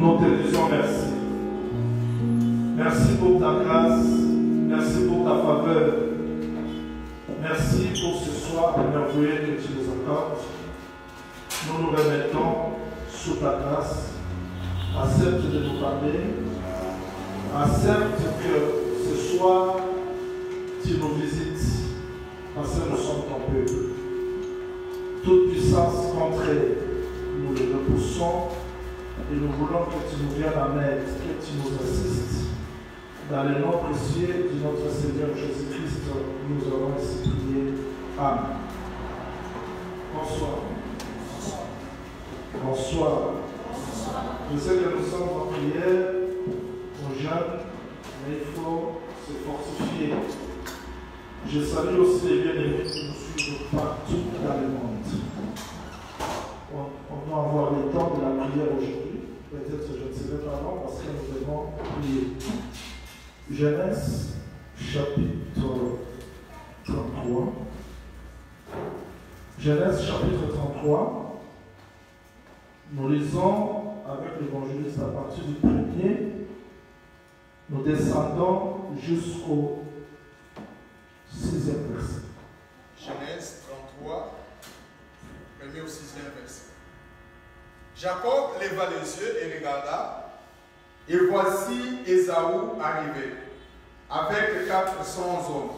nous te disons merci. Merci pour ta grâce, merci pour ta faveur, merci pour ce soir merveilleux que tu nous accordes. Nous nous remettons sous ta grâce. Accepte de nous parler. Accepte que ce soir, tu nous visites parce que nous sommes ton peuple. Toute puissance contre nous le repoussons et nous voulons que tu nous viennes en aide, que tu nous assistes. Dans le nom précieux de notre Seigneur Jésus-Christ, nous allons ainsi prier. Amen. Bonsoir. Bonsoir. Je sais que nous sommes en prière aux jeunes, mais il faut se fortifier. Je salue aussi les bien-aimés qui nous suivent partout dans le monde. On, on va avoir le temps de la prière aujourd'hui. Peut-être que je ne serai pas avant parce que nous devons prier. Genèse chapitre 33. Genèse chapitre 33. Nous lisons avec l'évangéliste à partir du premier. Nous descendons jusqu'au sixième verset. Genèse 33, premier au sixième verset. Jacob leva les yeux et regarda, et voici Ésaü arrivé, avec 400 hommes.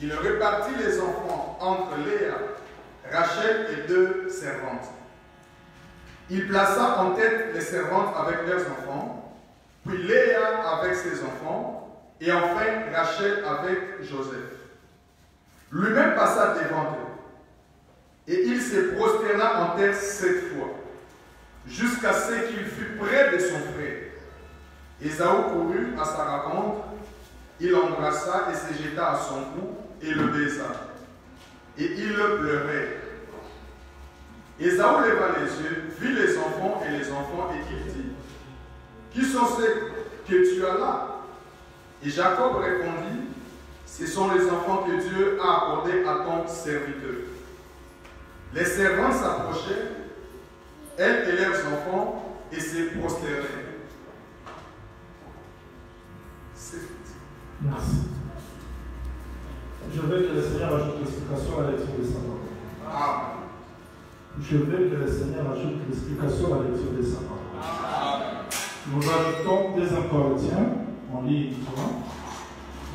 Il répartit les enfants entre Léa, Rachel et deux servantes. Il plaça en tête les servantes avec leurs enfants, puis Léa avec ses enfants, et enfin Rachel avec Joseph. Lui-même passa devant eux, et il se prosterna en terre sept fois, jusqu'à ce qu'il fût près de son frère. Ésaü courut à sa rencontre, il l'embrassa et se jeta à son cou et le baisa. Et il le pleurait. Ésaü leva les yeux, vit les enfants et les enfants, et il dit Qui sont ceux que tu as là? Et Jacob répondit Ce sont les enfants que Dieu a accordés à ton serviteur. Les servants s'approchaient, elles et leurs enfants, et se prosternèrent. C'est Merci. Je veux que le Seigneur ajoute l'explication à la lecture de sa parole. Amen. Je veux que le Seigneur ajoute l'explication à la lecture de sa parole. Nous ajoutons 2 Corinthiens, on lit uniquement.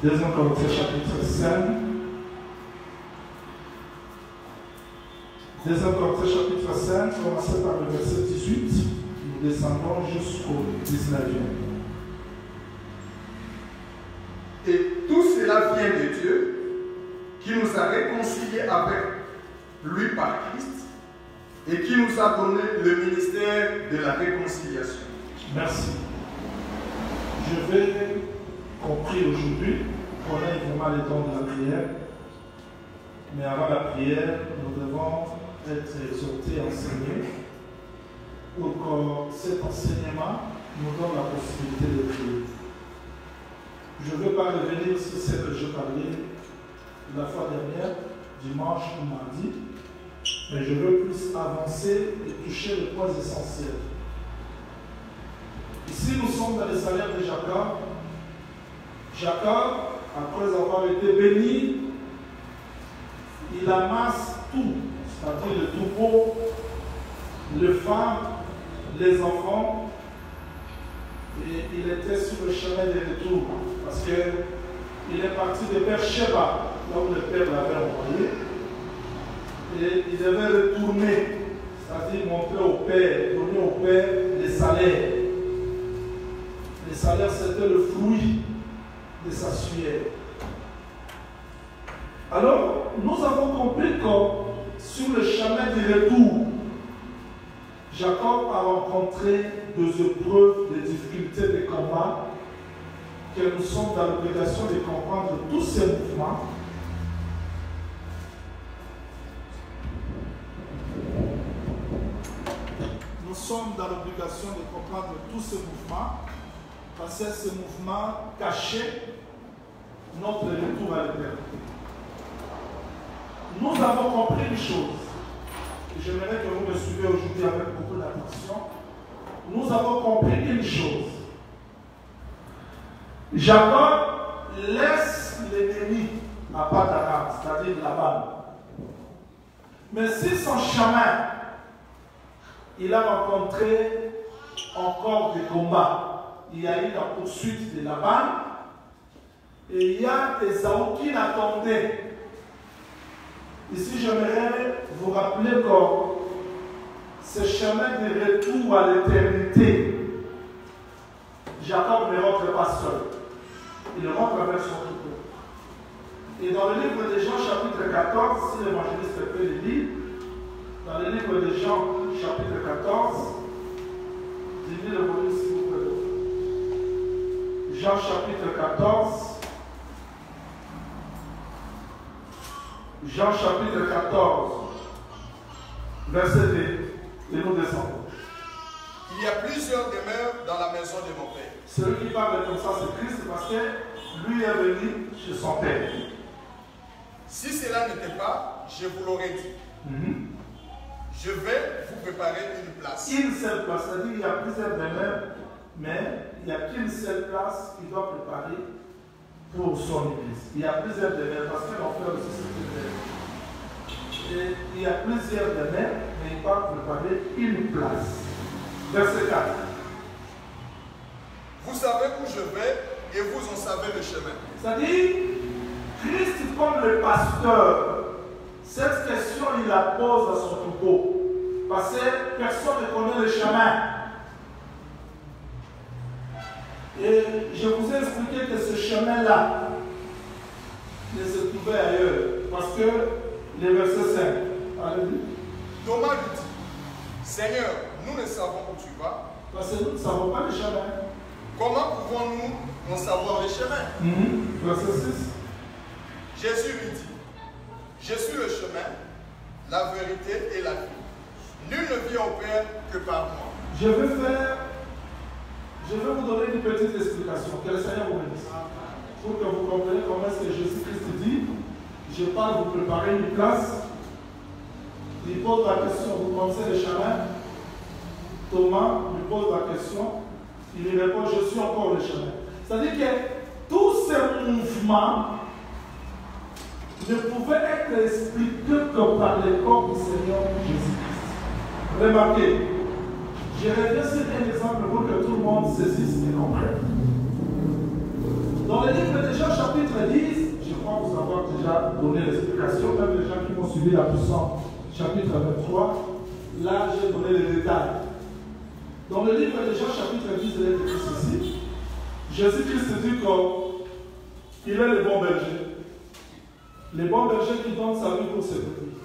2 Corinthiens chapitre 5. 2 Corinthiens chapitre 5, commencez par le verset 18, nous descendons jusqu'au 19e. Et tout cela vient de Dieu qui nous a réconciliés avec lui par Christ et qui nous a donné le ministère de la réconciliation. Merci. Je vais compris aujourd'hui qu'on ait vraiment le temps de la prière. Mais avant la prière, nous devons être exhortés, enseignés, pour que cet enseignement nous donne la possibilité de prier. Je ne veux pas revenir sur ce que je parlais la fois dernière, dimanche ou mardi, mais je veux plus avancer et toucher les points essentiels. Ici, nous sommes dans le salaire de Jacob. Jacob, après avoir été béni, il amasse tout, c'est-à-dire le troupeau, les femmes, les enfants, et il était sur le chemin de retour parce qu'il est parti de Beersheba, où le père l'avait envoyé, et il devait retourner, c'est-à-dire montrer au père, donner au père les salaires. Les salaires, c'était le fruit de sa sueur. Alors, nous avons compris que sur le chemin du retour, Jacob a rencontré des épreuves, des difficultés, des combats, que nous sommes dans l'obligation de comprendre tous ces mouvements. Nous sommes dans l'obligation de comprendre tous ces mouvements, parce que ces mouvements cachaient notre retour à l'éternité. Nous avons compris une chose. J'aimerais que vous me suivez aujourd'hui avec beaucoup d'attention. nous avons compris une chose. Jacob laisse l'ennemi à Pataram, c'est-à-dire là-bas. Mais si son chemin, il a rencontré encore des combats, il y a eu la poursuite de Laban, et il y a des Aou qui. Ici, j'aimerais vous rappeler que ce chemin de retour à l'éternité, Jacob ne rentre pas seul. Il rentre avec son troupeau. Et dans le livre de Jean, chapitre 14, si l'évangéliste peut le lire, dans le livre de Jean, chapitre 14, dis-lui le volume s'il vous plaît. Jean, chapitre 14. Jean chapitre 14, verset 2, et nous descendons. Il y a plusieurs demeures dans la maison de mon Père. Celui qui parle comme ça, c'est Christ, parce que lui est venu chez son Père. Si cela n'était pas, je vous l'aurais dit. Mhm. Je vais vous préparer une place. Une seule place, c'est-à-dire qu'il y a plusieurs demeures, mais il n'y a qu'une seule place qu'il doit préparer pour son église. Il y a plusieurs demeures, parce que l'enfer aussi c'est Et il y a plusieurs demeures, mais il va préparer une place. Verset 4. Vous savez où je vais et vous en savez le chemin. C'est-à-dire, Christ comme le pasteur, cette question, il la pose à son troupeau. Parce que personne ne connaît le chemin. Et je vous ai expliqué que ce chemin-là ne se trouvait ailleurs. Parce que le verset 5. Allez-y. Thomas lui dit, Seigneur, nous ne savons où tu vas. Parce que nous ne savons pas le chemin. Comment pouvons-nous en savoir le chemin? Mhm. Verset 6. Jésus lui dit, je suis le chemin, la vérité et la vie. Nul ne vient au Père que par moi. Je vais faire, je vais vous donner une petite explication. Que le Seigneur vous bénisse. Pour que vous compreniez comment est-ce que Jésus-Christ dit, je pars vous préparer une place. Il pose la question, vous connaissez le chemin? Thomas lui pose la question, il lui répond, je suis encore le chemin. C'est-à-dire que tous ces mouvements ne pouvaient être expliqués que par le corps du Seigneur Jésus-Christ. Remarquez, je reviens sur un exemple pour que tout le monde saisisse et comprenne. Dans le livre de Jean chapitre 10, je crois vous avoir déjà donné l'explication, même les gens qui m'ont suivi la puissance chapitre 23, là j'ai donné les détails. Dans le livre de Jean chapitre 10, il est écrit ceci. Jésus-Christ dit qu'il est le bon berger. Le bon berger qui donne sa vie pour ses petits.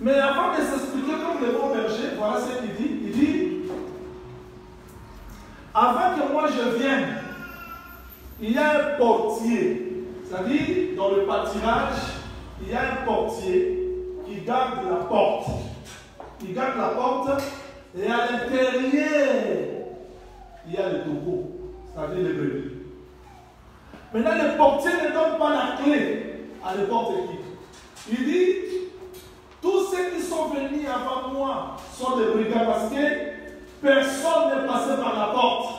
Mais avant de s'expliquer comme le bon berger, voilà ce qu'il dit. Il dit, avant que moi je vienne, il y a un portier. C'est-à-dire, dans le pâturage, il y a un portier qui garde la porte. Il garde la porte et à l'intérieur, il y a le troupeau, c'est-à-dire les brebis. Maintenant, le portier ne donne pas la clé à la porte qui. Il dit, ceux qui sont venus avant moi sont des brigands parce que personne n'est passé par la porte.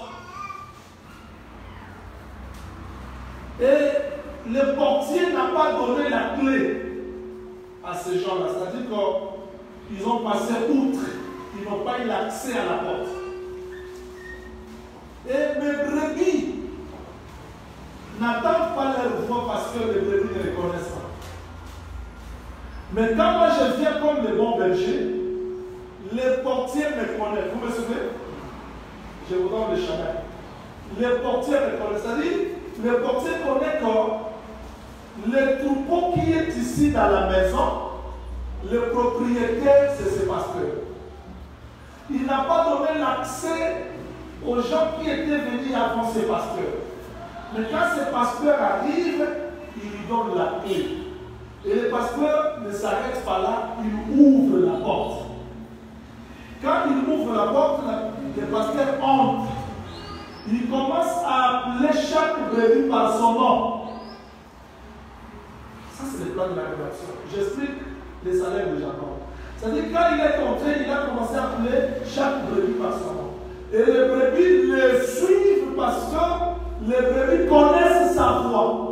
Et le portier n'a pas donné la clé à ces gens-là. C'est-à-dire qu'ils ont passé outre. Ils n'ont pas eu l'accès à la porte. Et mes brebis n'attendent pas leur voix parce que les brebis ne les connaissent pas. Mais quand moi je viens comme le bon berger, les portiers me connaissent. Vous me souvenez? Je vous donne le chemin. Les portiers me connaissent. C'est-à-dire, le portier connaît que le troupeau qui est ici dans la maison, le propriétaire, c'est ce pasteur. Il n'a pas donné l'accès aux gens qui étaient venus avant ces pasteurs. Mais quand ces pasteurs arrivent, il lui donne la clé. Et le pasteur ne s'arrête pas là, il ouvre la porte. Quand il ouvre la porte, le pasteur entre. Il commence à appeler chaque brebis par son nom. Ça, c'est le plan de la révélation. J'explique les salaires de Jacob. C'est-à-dire, quand il est entré, il a commencé à appeler chaque brebis par son nom. Et les brebis le suivent parce que les brebis connaissent sa voix.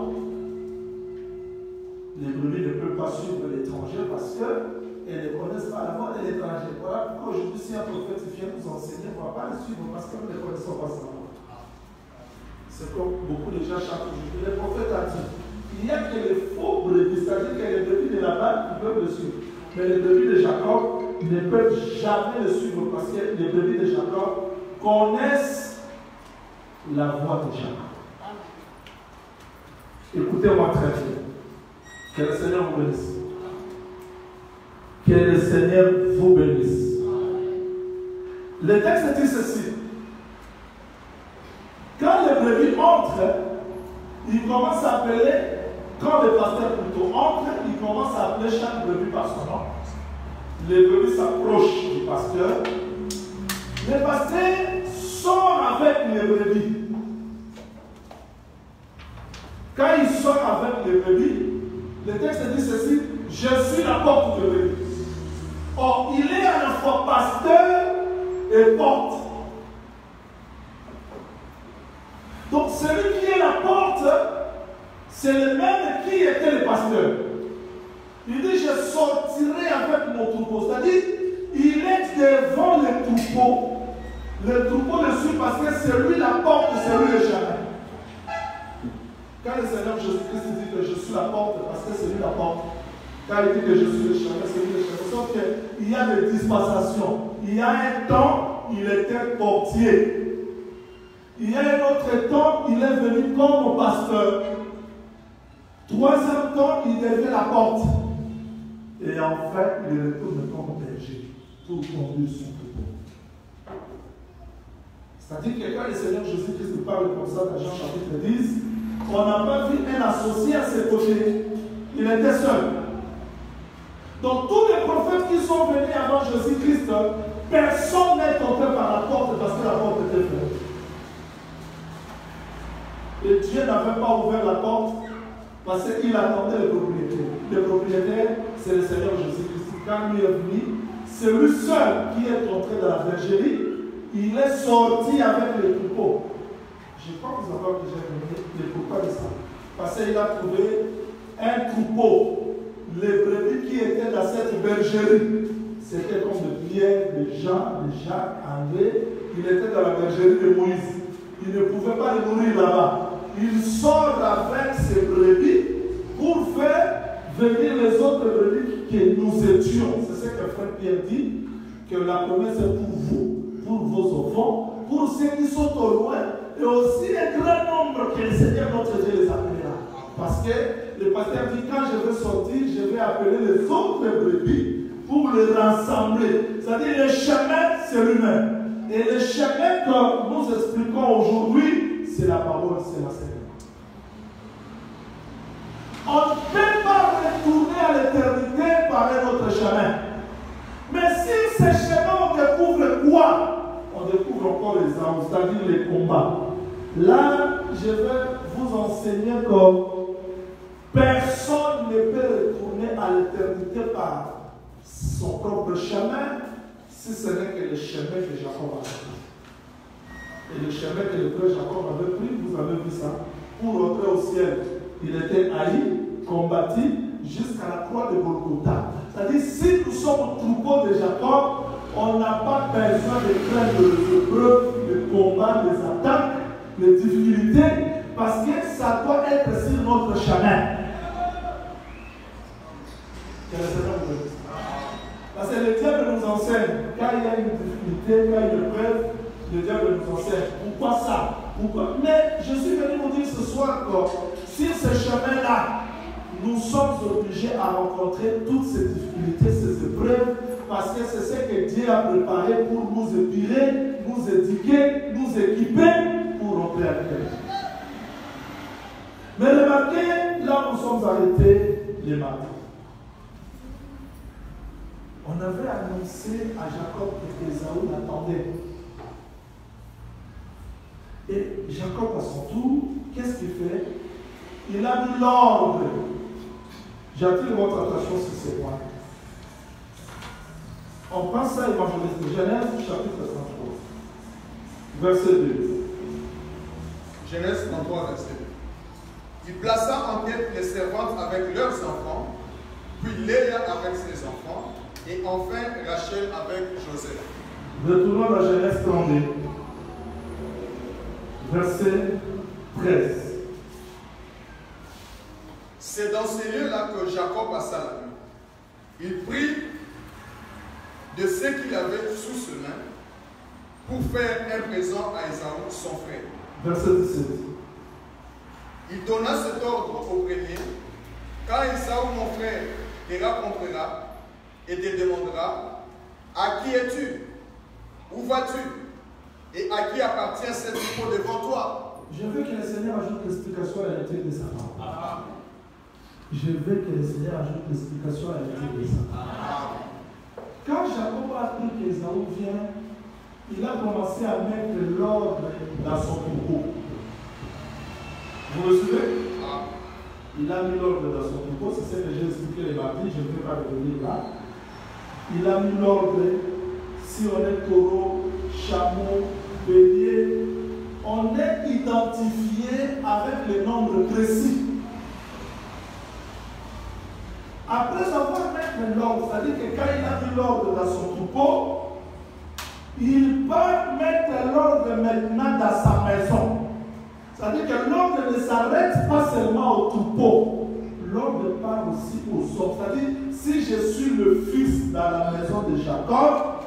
Les brebis ne peuvent pas suivre l'étranger parce qu'elles ne connaissent pas la voix de l'étranger. Voilà pourquoi aujourd'hui, si un prophète vient nous enseigner, on ne va pas le suivre parce que nous ne connaissons pas sa voix. C'est comme beaucoup de gens chantent aujourd'hui. Le prophète a dit il n'y a que les faux brebis, c'est-à-dire que les brebis de la bas qui peuvent le suivre. Mais les brebis de Jacob ne peuvent jamais le suivre parce que les brebis de Jacob connaissent la voix de Jacob. Écoutez-moi très bien. Que le Seigneur vous bénisse. Que le Seigneur vous bénisse. Le texte dit ceci. Quand les brebis entrent, ils commencent à appeler, quand le pasteur plutôt entre, il commence à appeler chaque brebis par son nom. Les brebis s'approchent du pasteur. Le pasteur sort avec les brebis. Quand il sort avec les brebis, le texte dit ceci, je suis la porte de. Or, il est à la fois pasteur et porte. Donc, celui qui est la porte, c'est le même qui était le pasteur. Il dit, je sortirai avec mon troupeau. C'est-à-dire, il est devant le troupeau. Le troupeau le suit parce que c'est lui la porte, c'est lui le chemin. Quand le Seigneur Jésus-Christ dit que je suis la porte, parce que c'est lui la porte. Quand il dit que je suis le chemin, c'est lui le chemin. Sauf qu'il y a des dispensations. Il y a un temps, il était portier. Il y a un autre temps, il est venu comme pasteur. Troisième temps, il devient la porte. Et enfin, il retourne comme berger pour conduire son troupeau. C'est-à-dire que quand le Seigneur Jésus-Christ nous parle comme ça dans Jean chapitre 10, on n'a pas vu un associé à ses côtés. Il était seul. Donc tous les prophètes qui sont venus avant Jésus-Christ, personne n'est entré par la porte parce que la porte était fermée. Et Dieu n'avait pas ouvert la porte parce qu'il attendait le propriétaire. Le propriétaire, c'est le Seigneur Jésus-Christ. Quand lui est venu, c'est lui seul qui est entré dans la bergerie. Il est sorti avec les troupeaux. Je crois que vous avez déjà le pourquoi de ça. Parce qu'il a trouvé un troupeau. Les brebis qui étaient dans cette bergerie, c'était comme de Pierre, de Jean, de Jacques, André. Il était dans la bergerie de Moïse. Il ne pouvait pas les nourrir là-bas il sort avec ses brebis pour faire venir les autres brebis que nous étions. C'est ce que frère Pierre dit, que la promesse est pour vous, pour vos enfants, pour ceux qui sont au loin, et aussi un grand nombre que le Seigneur notre Dieu les appellera. Parce que le pasteur dit, quand je vais sortir, je vais appeler les autres brebis pour les rassembler. C'est-à-dire le chemin, c'est lui-même. Et le chemin que nous expliquons aujourd'hui, c'est la parole, c'est la Seigneur. On ne peut pas retourner à l'éternité par un autre chemin. Mais si ce chemin, on découvre quoi? On découvre encore les armes, c'est-à-dire les combats. Là, je vais vous enseigner que personne ne peut retourner à l'éternité par son propre chemin si ce n'est que le chemin que Jacob a pris. Et le chemin que le frère Jacob avait pris, vous avez vu ça, pour rentrer au ciel il était haï, combattu jusqu'à la croix de Golgotha. C'est-à-dire, si nous sommes troupeaux de Jacob, on n'a pas besoin de craindre les épreuves, les combats, les attaques, les difficultés, parce que ça doit être sur notre chemin. Parce que le diable nous enseigne, quand il y a une difficulté, quand il y a une épreuve, le diable nous enseigne. Pourquoi ça? Pourquoi? Mais je suis venu vous dire ce soir que sur ce chemin-là, nous sommes obligés à rencontrer toutes ces difficultés, ces épreuves, parce que c'est ce que Dieu a préparé pour nous épirer, nous éduquer, nous équiper rentrer à terre. Mais remarquez, là nous sommes arrêtés les matins. On avait annoncé à Jacob que Esaü l'attendait. Et Jacob, à son tour, qu'est-ce qu'il fait? Il a mis l'ordre. J'attire votre attention sur ces points. On pense à Évangéliste de Genèse, chapitre 33. Verset 2. Genèse 33, verset 2. Il plaça en tête les servantes avec leurs enfants, puis Léa avec ses enfants, et enfin Rachel avec Joseph. Retournons à Genèse 32. Verset 13. C'est dans ces lieux-là que Jacob passa la nuit. Il prit de ce qu'il avait sous ses mains pour faire un présent à Esaü, son frère. Verset 17. Il donna cet ordre au premier. Quand Esaü, mon frère, te rencontrera et te demandera À qui es-tu? Où vas-tu? Et à qui appartient cette troupeau devant toi Je veux que le Seigneur ajoute l'explication à l'intérieur de sa parole. Je veux que le Seigneur ajoute l'explication à l'intérieur de sa parole. Quand Jacob a appris qu'Esaü vient, il a commencé à mettre l'ordre dans son troupeau. Vous me suivez? Il a mis l'ordre dans son troupeau, c'est ce que j'ai expliqué les mardis, je ne vais pas revenir là. Il a mis l'ordre, si on est taureau, chameau, bélier, on est identifié avec les nombres précis. Après avoir mis l'ordre, c'est-à-dire que quand il a mis l'ordre dans son troupeau, il peut mettre l'ordre maintenant dans sa maison. C'est-à-dire que l'ordre ne s'arrête pas seulement au troupeau. L'ordre part aussi aux hommes. C'est-à-dire, si je suis le fils dans la maison de Jacob,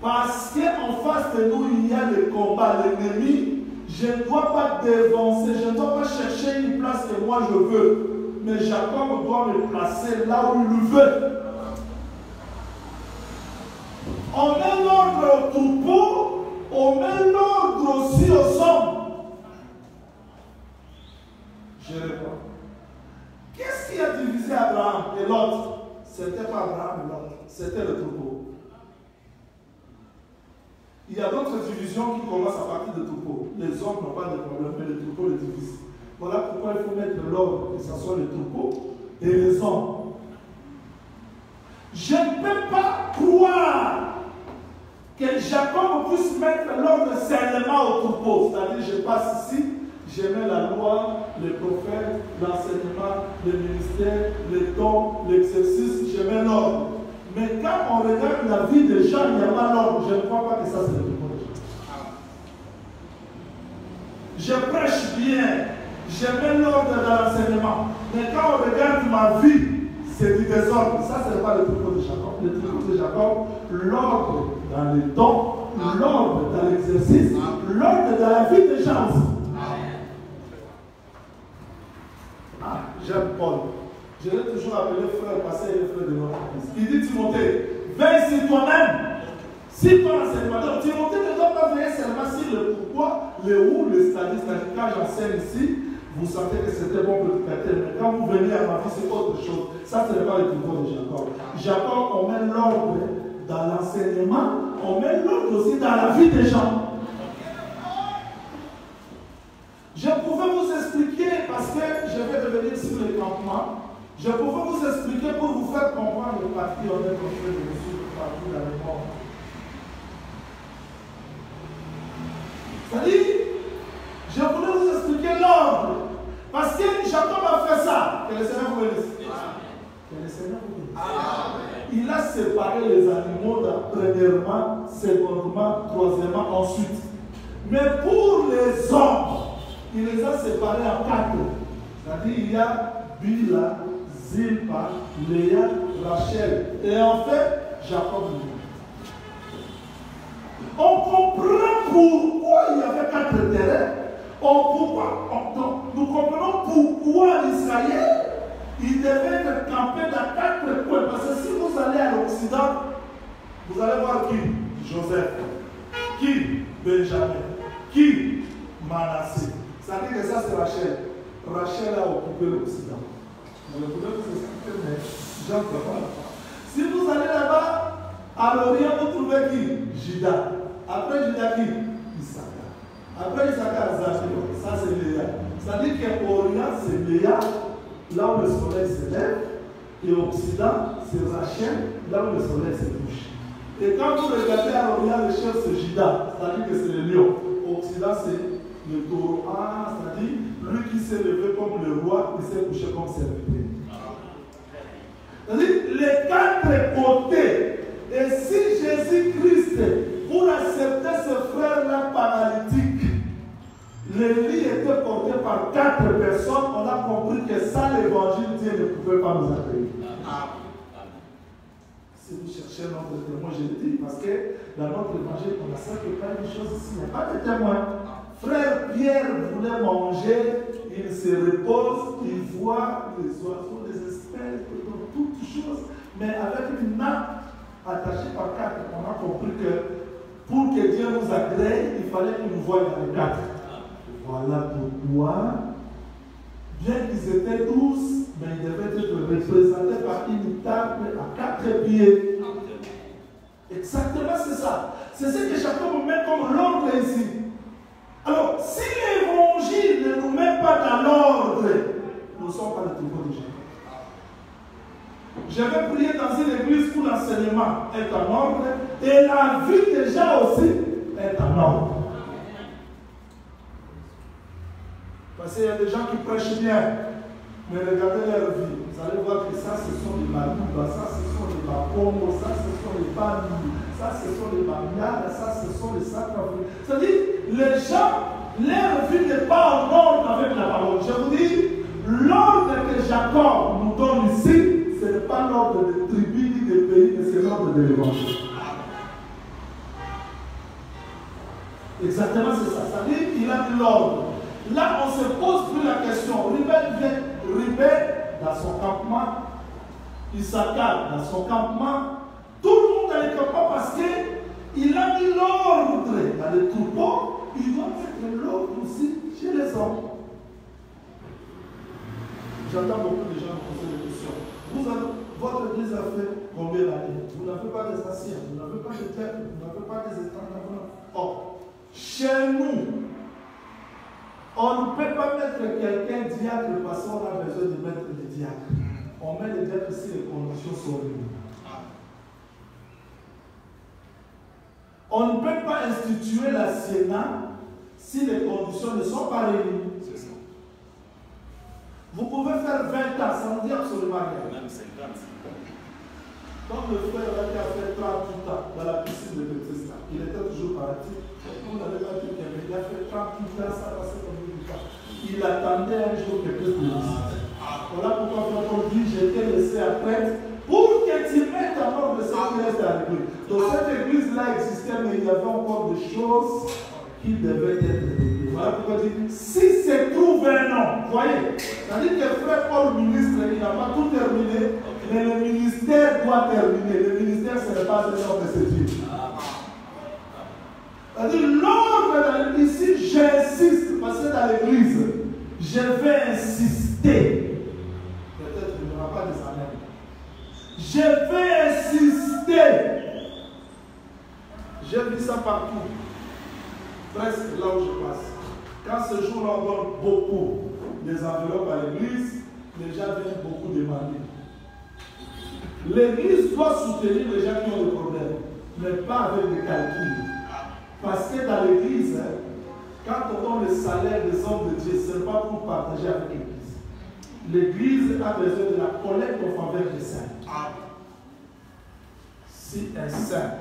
parce qu'en face de nous, il y a le combat, l'ennemi, je ne dois pas dévancer, je ne dois pas chercher une place que moi je veux. Mais Jacob doit me placer là où il veut. On met l'ordre au troupeau, on met l'ordre aussi aux hommes. Je réponds. Qu'est-ce qui a divisé Abraham et l'autre C'était pas Abraham et l'autre, c'était le troupeau. Il y a d'autres divisions qui commencent à partir de troupeau. Les hommes n'ont pas de problème, mais le troupeau les divise. Voilà pourquoi il faut mettre l'ordre, que ce soit le troupeau et les hommes. Je ne peux pas croire que Jacob puisse mettre l'ordre seulement au troupeau. C'est-à-dire, je passe ici, je mets la loi, les prophètes, l'enseignement, le ministère, les dons, l'exercice, je mets l'ordre. Mais quand on regarde la vie des gens, il n'y a pas l'ordre. Je ne crois pas que ça c'est le troupeau Je prêche bien, je mets l'ordre dans l'enseignement. Mais quand on regarde ma vie, c'est du désordre. Ça, ce n'est pas le troupeau de Jacob. Le troupeau de Jacob, l'ordre dans les dons, l'ordre dans l'exercice, l'ordre dans la vie des gens. Ah, j'aime Paul. Je l'ai toujours appelé frère parce qu'il est frère de notre Église. Il dit Timothée, veille sur toi-même. Si ton enseignement, Timothée ne doit pas veiller seulement sur le pourquoi, le où, le. C'est-à-dire quand j'enseigne ici, vous sentez que c'était bon prédicateur, mais quand vous venez à ma vie, c'est autre chose. Ça, ce n'est pas le pouvoir de Jacob. Jacob, on met l'ordre dans l'enseignement, on met l'ordre aussi dans la vie des gens. Je pouvais vous expliquer, parce que je vais revenir sur le campement, je pouvais vous expliquer pour vous faire comprendre le parti on est train de le parti dans le monde. C'est-à-dire, je voulais vous expliquer l'ordre. Parce que Jacob a fait ça. Que le Seigneur vous bénisse. Que le Seigneur vous bénisse. Il a séparé les animaux premièrement, secondement, troisièmement, ensuite. Mais pour les hommes, il les a séparés en quatre. C'est-à-dire, il y a Bila, Zilpa, Léa, Rachel. Et en fait, Jacob On comprend pourquoi il y avait quatre terrains. On, on, nous comprenons pourquoi Israël, il devait être campé dans quatre coins. Parce que si vous allez à l'Occident, vous allez voir qui? Joseph. Qui Benjamin. Qui Manassé. Ça dit que ça c'est Rachel. Rachel a occupé l'Occident. Je voulais vous expliquer, mais j'en pas. Si vous allez là-bas, à l'Orient, vous trouvez qui? Judas. Après Judas, qui? Issachar. Après Issachar, Zachariah. Ça, c'est Léa. Ça dit qu'Orient, c'est Léa, là où le soleil se lève. Et Occident, c'est Rachel, là où le soleil se couche. Et quand vous regardez à l'Orient, le chef c'est Judas, c'est-à-dire que c'est le lion. Occident, c'est le taureau. Ah, c'est-à-dire, lui qui s'est levé comme le roi, il s'est couché comme serviteur. C'est-à-dire, les quatre côtés. Et si Jésus-Christ, pour accepter ce frère-là paralytique, le lit était porté par quatre personnes, on a compris que ça, l'évangile, Dieu ne pouvait pas nous accueillir. Notre témoin, je le dis, parce que dans notre évangile, on a que pas une chose ici, il n'y a pas de témoin. Frère Pierre voulait manger, il se repose, il voit les oiseaux, les espèces, toutes choses, mais avec une nappe attachée par quatre. On a compris que pour que Dieu nous agrée, il fallait qu'il nous voie dans les quatre. Voilà pourquoi, bien qu'ils étaient tous, mais ils devaient être représentés par une table à quatre pieds. Exactement, c'est ça. C'est ce que Jacob met comme l'ordre ici. Alors, si l'évangile ne nous met pas dans l'ordre, nous ne sommes pas le tribunal de Jacob. J'avais prié dans une église où l'enseignement est en ordre et la vie déjà aussi est en ordre. Parce qu'il y a des gens qui prêchent bien, mais regardez leur vie. Vous allez voir que ça, ce sont les Malouba, ça, ce sont les Bakongo, ça, ce sont les Bani, ça, ce sont les Bamiades, ça, ce sont les Sacravés. C'est-à-dire, les gens, leur vie n'est pas en ordre avec la parole. Je vous dis, l'ordre que Jacob nous donne ici, ce n'est pas l'ordre des tribus ni des pays, mais c'est l'ordre de l'évangile. Exactement, c'est ça. C'est-à-dire qu'il a mis l'ordre. Là, on se pose plus la question. Ribel vient, Ribel dans son campement, Issachar dans son campement, tout le monde dans le campement parce qu'il a mis l'ordre dans les troupeaux, il doit mettre l'ordre aussi chez les hommes. J'entends beaucoup de gens poser des questions. Vous avez, votre église a fait combien d'années? Vous n'avez pas des anciens, vous n'avez pas de terres, vous n'avez pas des états Or, chez nous, on ne peut pas mettre quelqu'un diacre parce qu'on a besoin de mettre le diacre. On met le diacre si les conditions sont réunies. On ne peut pas instituer la Sénat si les conditions ne sont pas réunies. Vous pouvez faire 20 ans sans dire absolument rien. Même 50. Comme le frère a fait 38 ans dans la piscine de Bethesda, il était toujours parti. On n'avait pas dit qu'il a fait 38 ans, ça passait comme une. Il attendait un jour que Dieu le dise. Voilà pourquoi Frère dit J'ai été laissé après pour que tu mettes en ordre ce qui reste à. Donc cette église-là existait, mais il y avait encore des choses qui devaient être réglées. Voilà pourquoi dit Si se trouve un nom, voyez, c'est-à-dire que frère Paul, ministre, il n'a pas tout terminé, mais le ministère doit terminer. Le ministère, ce n'est pas un homme, c'est Dieu. C'est-à-dire, l'ordre ici, j'insiste, parce que dans l'église, je vais insister. Peut-être qu'il n'y aura pas des. Je vais insister. J'ai vu ça partout. Presque là où je passe. Quand ce jour-là, on donne beaucoup des enveloppes à l'église, les gens viennent beaucoup demander. L'église doit soutenir les gens qui ont des problèmes, mais pas avec des calculs. Parce que dans l'église, quand on donne le salaire des hommes de Dieu, ce n'est pas pour partager avec l'église. L'église a besoin de la collecte en faveur des saints. Si un saint,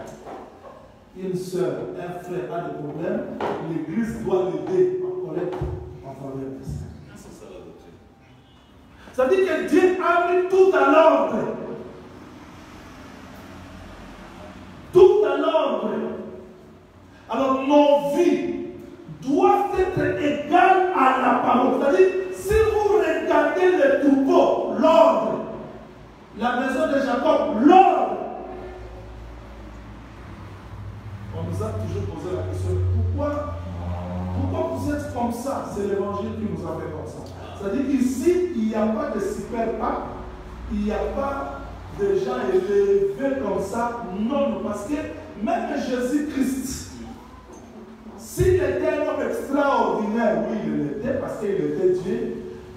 une soeur, un frère a des problèmes, l'église doit l'aider en collecte en faveur. C'est ça. Ça dit que Dieu a mis tout à l'ordre. Tout à l'ordre. Alors nos vies doivent être égales à la parole. C'est-à-dire, si vous regardez le troupeau, l'ordre, la maison de Jacob, l'ordre, on nous a toujours posé la question, pourquoi, pourquoi vous êtes comme ça? C'est l'évangile qui nous a fait comme ça. C'est-à-dire qu'ici, il n'y a pas de super pape, il n'y a pas de gens élevés comme ça. Non, parce que même Jésus-Christ, s'il était un homme extraordinaire, oui, il l'était parce qu'il était Dieu,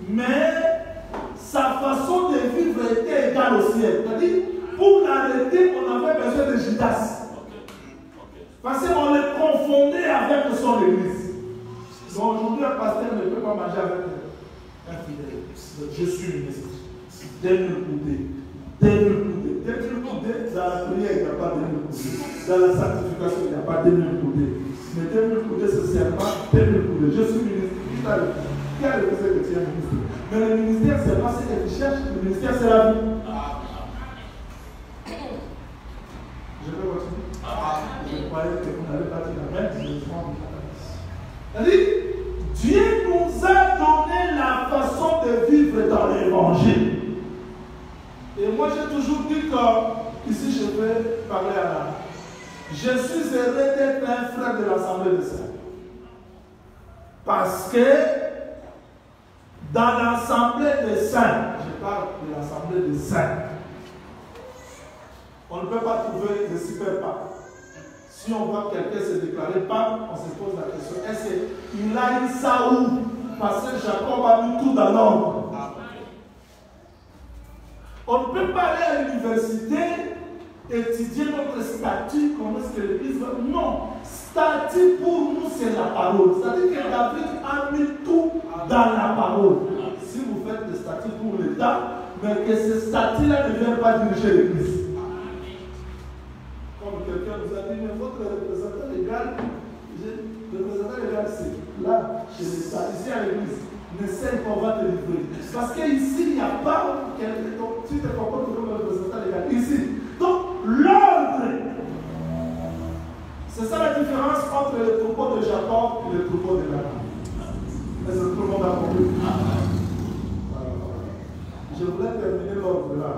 mais sa façon de vivre était égale au ciel. C'est-à-dire, pour l'arrêter, on avait besoin de Judas. Parce qu'on les confondait avec son église. Donc aujourd'hui, un pasteur ne peut pas manger avec un fidèle. Je suis une Donne le coudé. Donne le coudé. Donne le coudé. Dans la prière, il n'y a pas de le coudé. Dans la sanctification, il n'y a pas de le coudé. Mais donne le coudé, c'est seulement donne le coudé. Je suis ministre. Qui a le le que tu Mais le ministère, c'est pas ce que tu cherches. Le ministère, c'est la vie. Je vais continuer. Je croyais que vous n'avez pas dit la même. C'est-à-dire, Dieu nous a donné la façon de vivre dans l'évangile. Et moi, j'ai toujours dit que, ici, je vais parler à la. Je suis heureux d'être un frère de l'Assemblée de Saints. Parce que dans l'Assemblée des Saints, je parle de l'Assemblée des Saints, on ne peut pas trouver de super pas. Si on voit quelqu'un se déclarer pas, on se pose la question est-ce qu'il a eu ça où? Parce que Jacob a mis tout dans l'ordre. On ne peut pas aller à l'université étudier notre statut, comment est-ce que l'Église Non. Statut pour nous, c'est la parole. C'est-à-dire que David a mis tout dans la parole. Si vous faites des statuts pour l'État, mais que ce statut-là ne vient pas diriger l'Église. Quelqu'un nous a dit, mais votre représentant légal, le représentant légal, c'est là, chez l'État, ici à l'Église. Ne sais qu'on va te livrer. Parce qu'ici, il n'y a pas quelqu'un, tu te comportes comme un représentant légal. Ici. Donc, l'ordre. C'est ça la différence entre le troupeau de Jacob et le troupeau de Laban. Est-ce que tout le monde a compris? Je voulais terminer l'ordre là.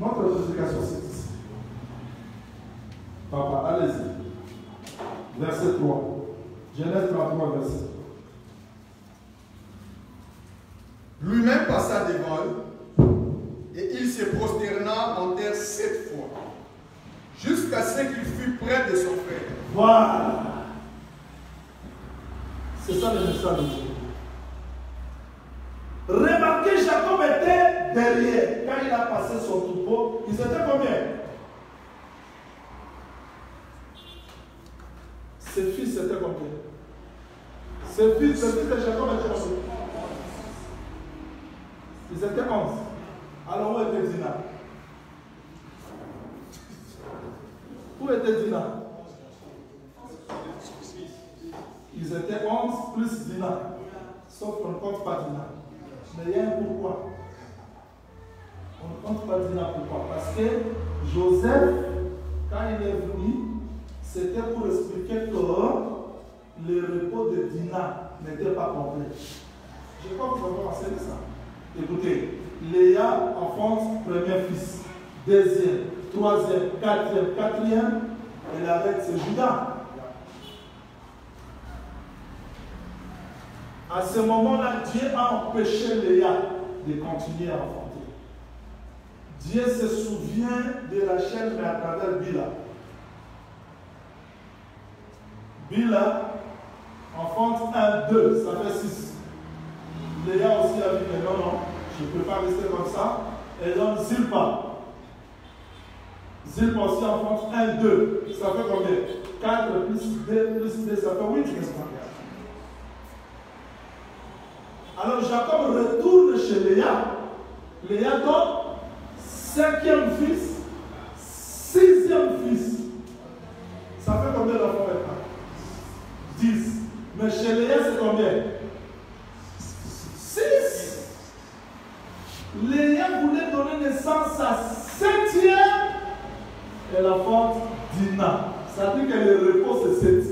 Notre prédication, c'est Voilà. C'est ça le message de Dieu. Remarquez, Jacob était derrière. Quand il a passé son troupeau, ils étaient combien Ses fils étaient combien Ses fils, ses fils de Jacob étaient combien Ils étaient 11. Alors où était Dina Où était Dina Ils étaient 11 plus Dina. Sauf qu'on ne compte pas Dina. Mais il y a un pourquoi. On ne compte pas Dina pourquoi Parce que Joseph, quand il est venu, c'était pour expliquer que le repos de Dina n'était pas complet. Je crois que vous avez enseigné ça. Écoutez, Léa enfante premier fils, deuxième, troisième, quatrième, quatrième, et la reine c'est Judas. À ce moment-là, Dieu a empêché Léa de continuer à enfanter. Dieu se souvient de Rachel, mais à travers Bila. Bila enfante un, deux, ça fait six. Léa aussi a dit, mais non, non, je ne peux pas rester comme ça. Et donc Zilpa. Zilpa aussi enfante 1, 2. Ça fait combien? 4 plus 2 plus 2, ça fait 8, n'est-ce pas? Alors Jacob retourne chez Léa. Léa donne cinquième fils, sixième fils. Ça fait combien d'enfants maintenant? 10. Mais chez Léa, c'est combien? 6. Léa voulait donner naissance à septième et la femme Dina. Ça dit que le repos c'est sept.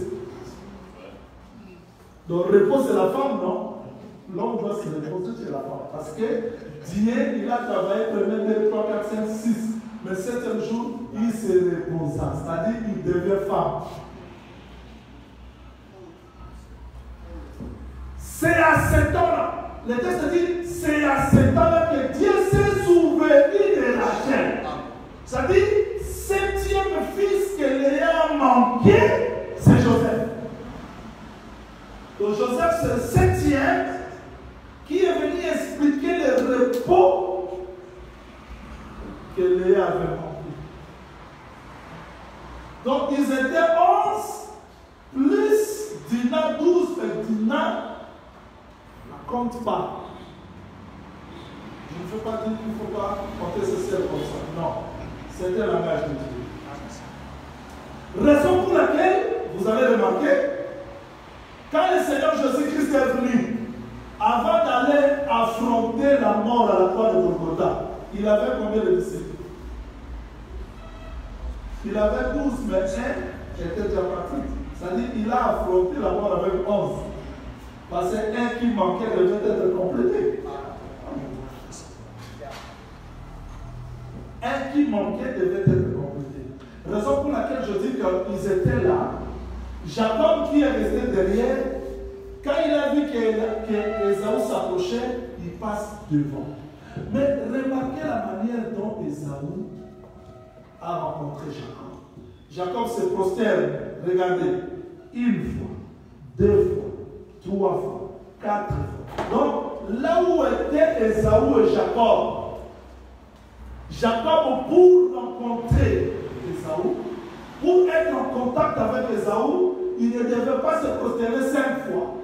Donc repos c'est la femme, non? L'homme doit se reposer chez la femme. Parce que Dieu, il a travaillé premier, 2, 3, 4, 5, 6. Mais septième jour, il se reposa. C'est-à-dire qu'il devient femme. C'est à cet temps-là. Le texte dit, c'est à cet temps-là que Dieu s'est souvenu de Rachel. C'est-à-dire, septième fils que Léa a manqué, c'est Joseph. Donc Joseph, c'est le septième qui est venu expliquer le repos que Léa avait manqué. Donc ils étaient 11 plus Dina 12, mais Dina ne compte pas. Je ne veux pas dire qu'il ne faut pas compter ce ciel comme ça. Non. C'était langage de Dieu. Raison pour laquelle, vous avez remarqué, quand le Seigneur Jésus-Christ est venu, avant d'aller affronter la mort à la croix de Golgotha, il avait combien de disciples? Il avait 12, mais un était déjà parti. C'est-à-dire qu'il a affronté la mort avec 11. Parce qu'un qui manquait devait être complété. Un qui manquait devait être complété. Raison pour laquelle je dis qu'ils étaient là. Jacob qui est resté derrière, quand il a vu qu'Esaü s'approchait, il passe devant. Mais remarquez la manière dont Esaü a rencontré Jacob. Jacob se prosterne, regardez, une fois, deux fois, trois fois, quatre fois. Donc, là où étaient Esaü et Jacob, Jacob, pour rencontrer Esaü, pour être en contact avec Esaü, il ne devait pas se prosterner cinq fois,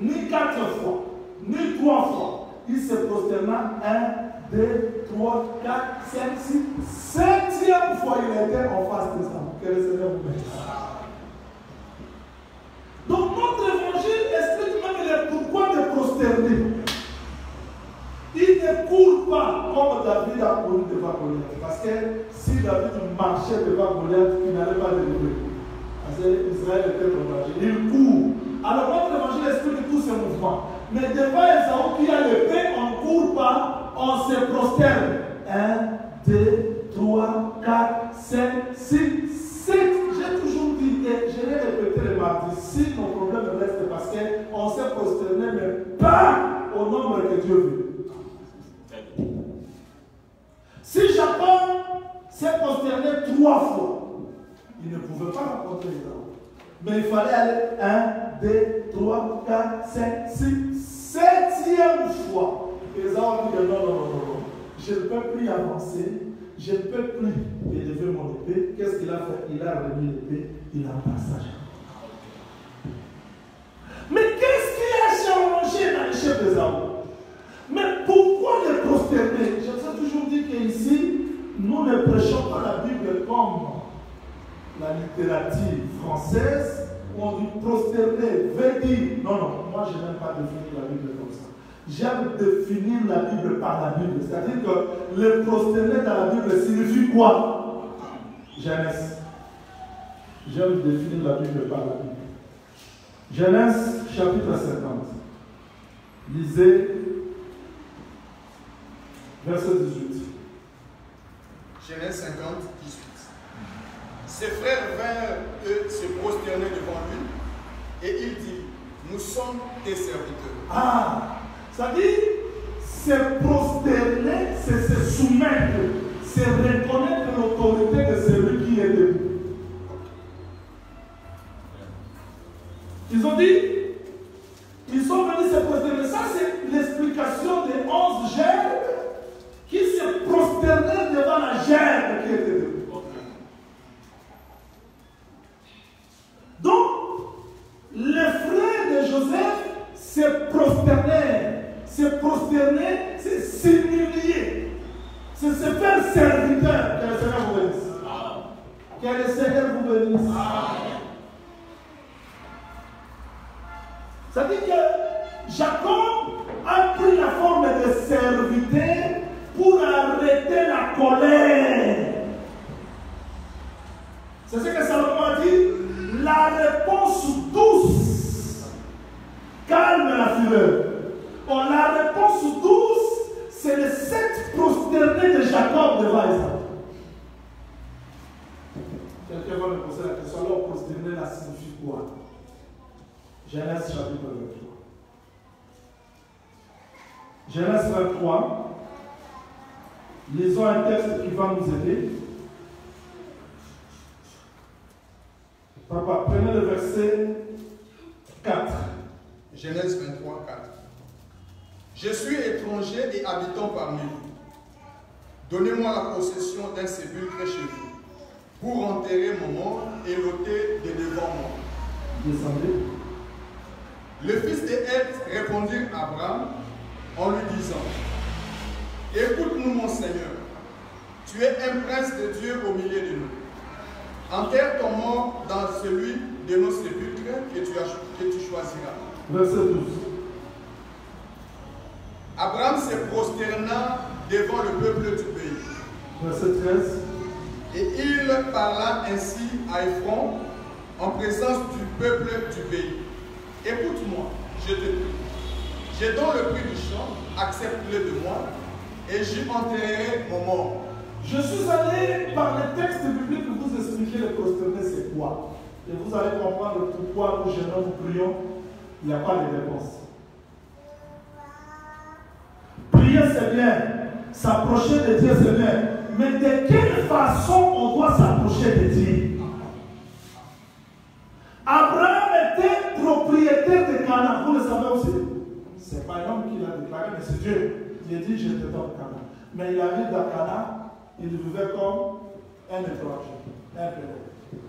ni quatre fois, ni trois fois. Il se prosterna un, deux, trois, quatre, cinq, six, septième fois il était en face de ça. Que le Seigneur vous bénisse. Donc notre évangile explique même le pourquoi de prosterner. Il ne court pas comme David a couru devant Goliath. Parce que si David marchait devant Goliath, il n'allait pas délivrer. Parce qu'Israël était en danger. Il court. Alors notre évangile explique tous ces mouvements. Mais devant Esaü qui a l'épée, on ne court pas, on se prosterne. 1, 2, 3, 4, 5, 6, 7. J'ai toujours dit, et je l'ai répété le mardi, si nos problèmes restent parce qu'on s'est prosterné, mais pas au nombre que Dieu veut. Si Jacob s'est prosterné trois fois, il ne pouvait pas rencontrer Esaü. Mais il fallait aller 1, 2, 3, 4, 5, 6, septième fois. Esaü dit non, non, non, non, non. Je ne peux plus avancer. Je ne peux plus élever mon épée. Qu'est-ce qu'il a fait? Il a remis l'épée. Il a passé. Mais qu'est-ce qui a changé dans le chef d'Esaü mais pourquoi les prosterner? Je vous ai toujours dit qu'ici, nous ne prêchons pas la Bible comme la littérature française, on dit prosterner, veut. Non, non, moi je n'aime pas définir la Bible comme ça. J'aime définir la Bible par la Bible. C'est-à-dire que le prosterner dans la Bible signifie quoi? Genèse. J'aime définir la Bible par la Bible. Genèse chapitre 50. Lisez verset 18. Genèse 50, 18. Ses frères vinrent, eux, se prosterner devant lui, et il dit, nous sommes tes serviteurs. Ah, ça dit, se prosterner, c'est se soumettre, c'est reconnaître l'autorité de celui Genèse 23, 4. Je suis étranger et habitant parmi vous. Donnez-moi la possession d'un sépulcre chez vous. pour enterrer mon mort et l'ôter de devant moi. Descendez. Le fils de Heth répondit à Abraham en lui disant Écoute-nous, mon Seigneur, tu es un prince de Dieu au milieu de nous. Enterre ton mort dans celui de nos sépulcres que tu, que tu choisiras. Verset 12. Abraham se prosterna devant le peuple du pays. Verset 13. Et il parla ainsi à Ephron en présence du peuple du pays. Écoute-moi, je te prie. J'ai donc le prix du champ, accepte-le de moi, et j'y enterrerai mon mort. Je suis allé par les textes bibliques vous expliquer le prosterner c'est quoi. Et vous allez comprendre pourquoi nous, jeunes nous prions, il n'y a pas de réponse. Prier c'est bien, s'approcher de Dieu c'est bien, mais de quelle façon on doit s'approcher de Dieu? Abraham était propriétaire de Canaan, vous le savez aussi. Ce n'est pas un homme qui l'a déclaré, mais c'est Dieu qui a dit Je te donne Canaan. Mais il arrive dans Canaan, il vivait comme un étranger, un pédophilie.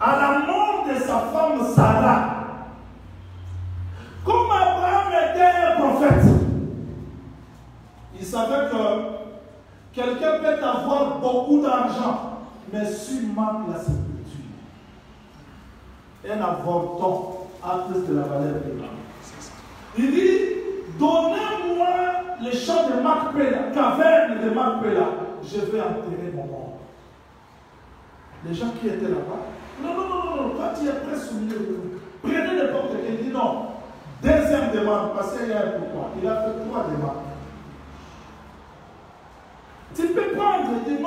À la mort de sa femme Sarah, comme Abraham était un prophète, il savait que quelqu'un peut avoir beaucoup d'argent, mais s'il manque la sépulture, un avorton a plus de la valeur que Il dit Donnez-moi le champ de Macpéla, caverne de Macpéla, je vais enterrer mon mort. Les gens qui étaient là-bas, non, non, non, non, quand tu es prêt soumis, prenez n'importe quel, il dit non. Deuxième demande, parce qu'il y a un pourquoi. Il a fait trois demandes. Tu peux prendre, il dit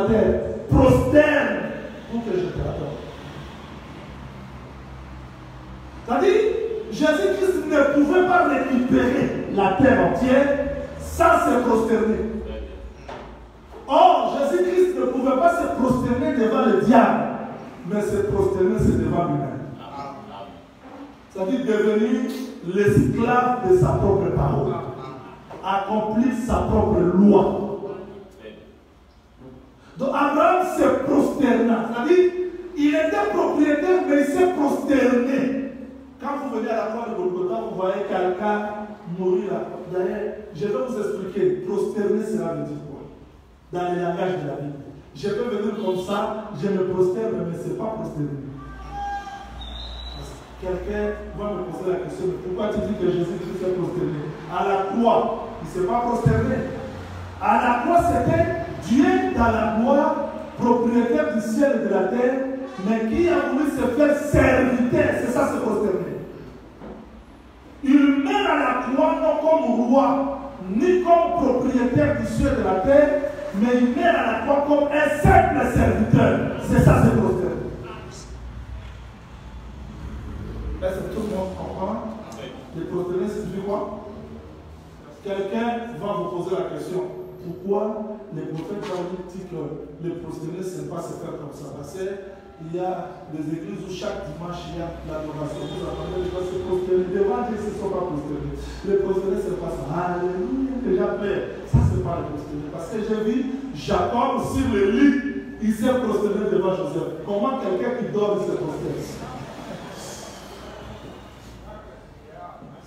terre, prosterne pour que je te adore. C'est-à-dire, Jésus-Christ ne pouvait pas récupérer la terre entière sans se prosterner. Or, Jésus-Christ ne pouvait pas se prosterner devant le diable, mais se prosterner, c'est devant lui-même. C'est-à-dire devenir l'esclave de sa propre parole, accomplir sa propre loi. Donc Abraham se prosterna, c'est-à-dire il était propriétaire, mais il s'est prosterné. Quand vous venez à la croix de Golgotha, vous voyez quelqu'un mourir là. D'ailleurs, je vais vous expliquer. Prosterner, cela veut dire quoi Dans le langage de la Bible. Je peux venir comme ça, je me prosterne, mais ce n'est pas prosterner. Quelqu'un va me poser la question, pourquoi tu dis que Jésus-Christ s'est prosterné? À la croix, il ne s'est pas prosterné. À la croix, c'était Dieu dans la gloire, propriétaire du ciel et de la terre, mais qui a voulu se faire serviteur, c'est ça se prosterner. Il meurt à la croix non comme roi, ni comme propriétaire du ciel et de la terre, mais il meurt à la croix comme un simple serviteur. C'est ça se prosterner. Est-ce que tout le monde comprend? Les prosterner signifie quoi Quelqu'un va vous poser la question. Pourquoi les prophètes ont dit que les prosterner, ce n'est pas se faire comme ça? Parce qu'il y a des églises où chaque dimanche, il y a l'adoration. Vous attendez les gens se prosterner. Devant Dieu, ce ne sont pas prosternés. Les ce n'est pas ça. Alléluia, déjà fait. Ça, ce n'est pas les prosterner. Parce que j'ai vu Jacob sur le lit, il s'est prosterné devant Joseph. Comment quelqu'un qui dort, il se prosterne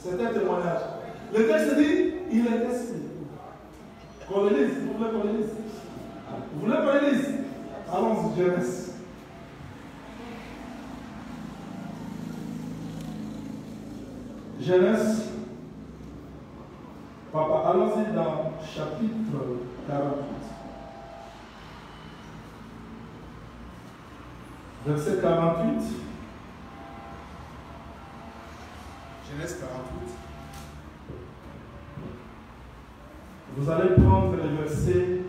C'est un témoignage. Le texte dit, il était signé. Qu'on le lise, vous voulez qu'on le lise Vous voulez qu'on le lise Allons-y, Genèse. Genèse. Papa, allons-y dans chapitre 48. Verset 48. Genèse 48. Vous allez prendre le verset.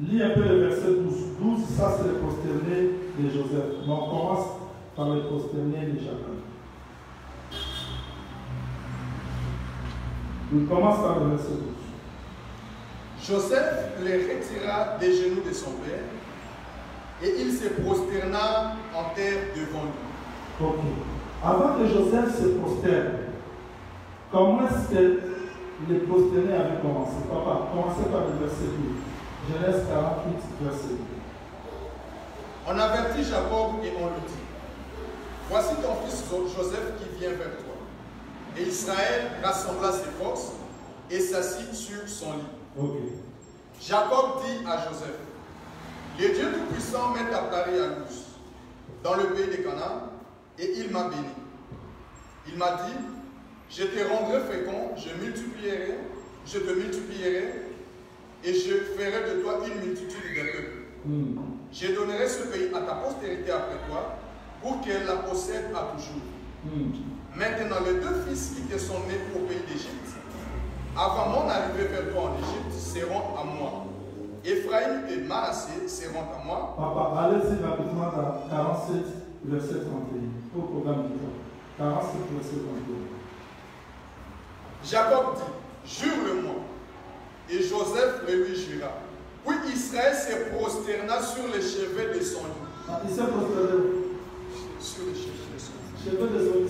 Lis un peu le verset 12. 12, ça c'est le prosterné de Joseph. Mais on commence par le prosterné de Jacob. On commence par le verset 12. Joseph les retira des genoux de son père et il se prosterna en terre devant lui. Ok. Avant que Joseph se prosterne, comment est-ce que les prosternés avaient commencé? Papa, commencez par le verset 12. Genèse 48, verset 2. On avertit Jacob et on lui dit, Voici ton fils Joseph qui vient vers toi. Et Israël rassembla ses forces et s'assit sur son lit. Jacob dit à Joseph, Le Dieu Tout-Puissant m'est apparu à Luz, dans le pays de Canaan, et il m'a béni. Il m'a dit, je te rendrai fécond, je multiplierai, je te multiplierai, et je ferai de toi une multitude de peuples. Hmm. Je donnerai ce pays à ta postérité après toi, pour qu'elle la possède à toujours. Hmm. Maintenant, les deux fils qui te sont nés au pays d'Égypte, avant mon arrivée vers toi en Égypte, seront à moi. Ephraïm et Manassé seront à moi. Papa, allez-y rapidement dans 47, verset 31. Au programme du temps. 47, verset 31. Jacob dit, jure-le-moi. Et Joseph le lui jura. Puis Israël se prosterna sur les cheveux de son lit. Ah, il s'est prosterné. Sur les cheveux de son lit. Cheveux de son lit,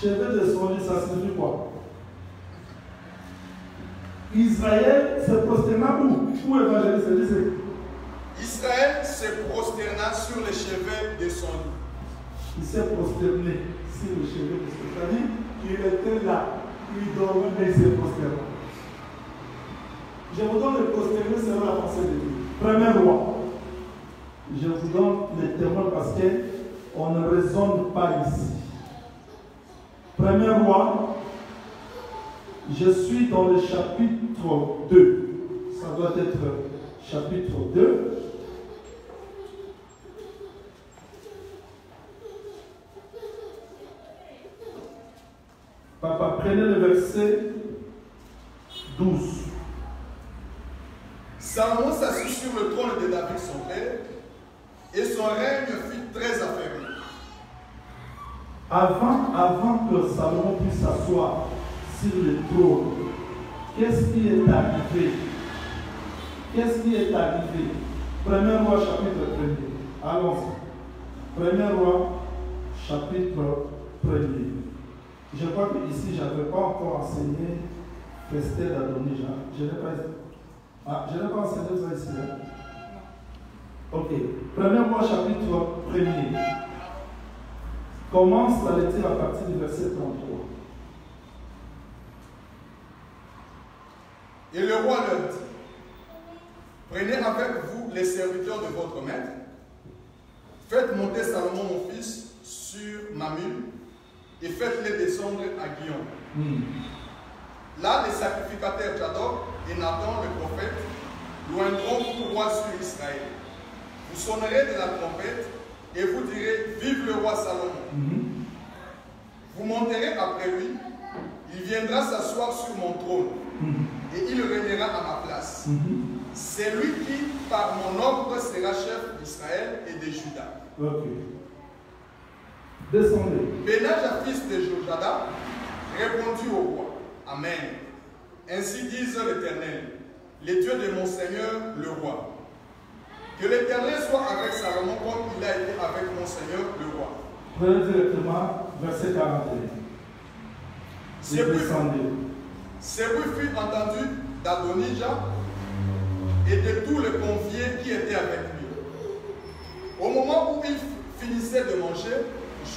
Cheveux de son lit, ça signifie quoi? Israël se prosterna où? Où évangéliste disait Israël se prosterna sur les cheveux de son lit. Il s'est prosterné le cheveu de. C'est-à-dire qu'il était là, il dormait, mais il s'est prosterné. Je vous donne le prosterné selon la pensée de Dieu. Premier roi. Je vous donne les témoins parce qu'on ne raisonne pas ici. Premier roi, je suis dans le chapitre 2. Ça doit être chapitre 2. Papa, prenez le verset 12. Salomon s'assit sur le trône de David son père, et son règne fut très affaibli. Avant, avant que Salomon puisse s'asseoir sur le trône, qu'est-ce qui est arrivé? Qu'est-ce qui est arrivé? Premier roi chapitre 1 Allons-y. Premier roi chapitre 1 Je crois que ici, je n'avais pas encore enseigné Esther d'Adonija. Je n'ai pas, ah, je n'ai pas enseigné ça ici. hein? Ok. Premier roi chapitre 1 Commence la lecture à partir du verset 33. Et le roi leur dit, prenez avec vous les serviteurs de votre maître, faites monter Salomon mon fils sur ma mule, et faites-les descendre à Guillaume. Hmm. Là, les sacrificateurs Tchadok et Nathan, le prophète, loindront pour roi sur Israël. Vous sonnerez de la trompette et vous direz Vive le roi Salomon. Mhm. Vous monterez après lui, il viendra s'asseoir sur mon trône Mhm. et il régnera à ma place. C'est lui qui, par mon ordre, sera chef d'Israël et de Juda. Ok. Descendez. Benaja, fils de Jojada, répondit au roi Amen. Ainsi disent l'Éternel, les dieux de mon Seigneur le roi. Que l'Éternel soit avec Salomon comme il a été avec mon Seigneur le roi. Prenez directement verset 41. Ce Et bruit, descendez. fut entendu d'Adonija et de tous les conviés qui étaient avec lui. Au moment où il finissait de manger,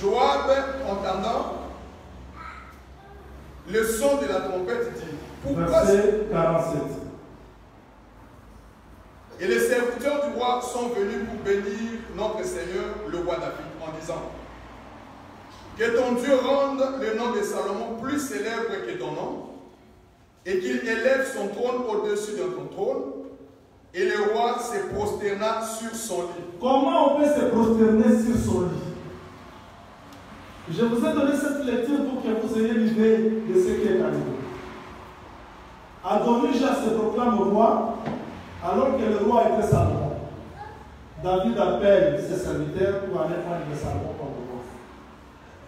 Joab, entendant le son de la trompette, dit Pourquoi Verset 47. Et les serviteurs du roi sont venus pour bénir notre Seigneur, le roi David, en disant Que ton Dieu rende le nom de Salomon plus célèbre que ton nom, et qu'il élève son trône au-dessus de ton trône. Et le roi se prosterna sur son lit. Comment on peut se prosterner sur son lit? Je vous ai donné cette lecture pour que vous ayez l'idée de ce qui est arrivé. Adonijah se proclame roi alors que le roi était Salomon. David appelle ses serviteurs pour aller prendre Salomon comme roi.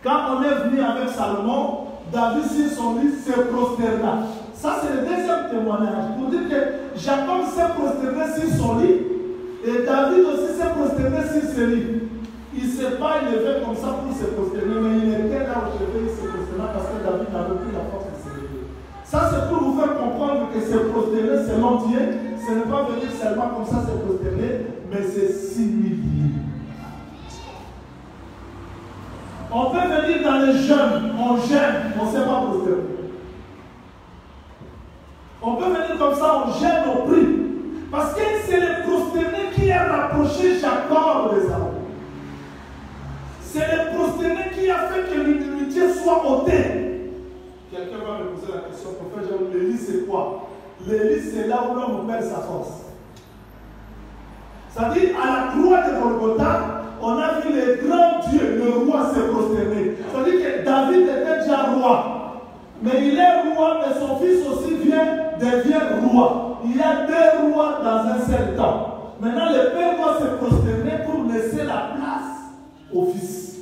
Quand on est venu avec Salomon, David sur son lit se prosterna. Ça, c'est le deuxième témoignage. Pour dire que Jacob s'est prosterné sur son lit et David aussi s'est prosterné sur son lit. Il ne s'est pas élevé comme ça pour se prosterner, mais il était là où je vais se prosterner parce que David n'avait plus la force de se lever. Ça, c'est pour vous faire comprendre que se prosterner selon Dieu, ce n'est pas venir seulement comme ça se prosterner, mais c'est s'humilier. On peut venir dans les jeunes, on gêne, on ne sait pas prosterner. On peut venir comme ça, on gêne, on prie. Parce que c'est le prosterné qui a rapproché Jacob des hommes. C'est le prosterné qui a fait que l'humilité soit ôtée. Quelqu'un va me poser la question, prophète, l'élie c'est quoi? L'élie c'est là où l'homme perd sa force. C'est-à-dire, à la croix de Golgotha, on a vu le grand Dieu, le roi se prosterner. C'est-à-dire que David était déjà roi. Mais il est roi, mais son fils aussi vient, devient roi. Il y a deux rois dans un seul temps. Maintenant, le père doit se prosterner pour laisser la place fils.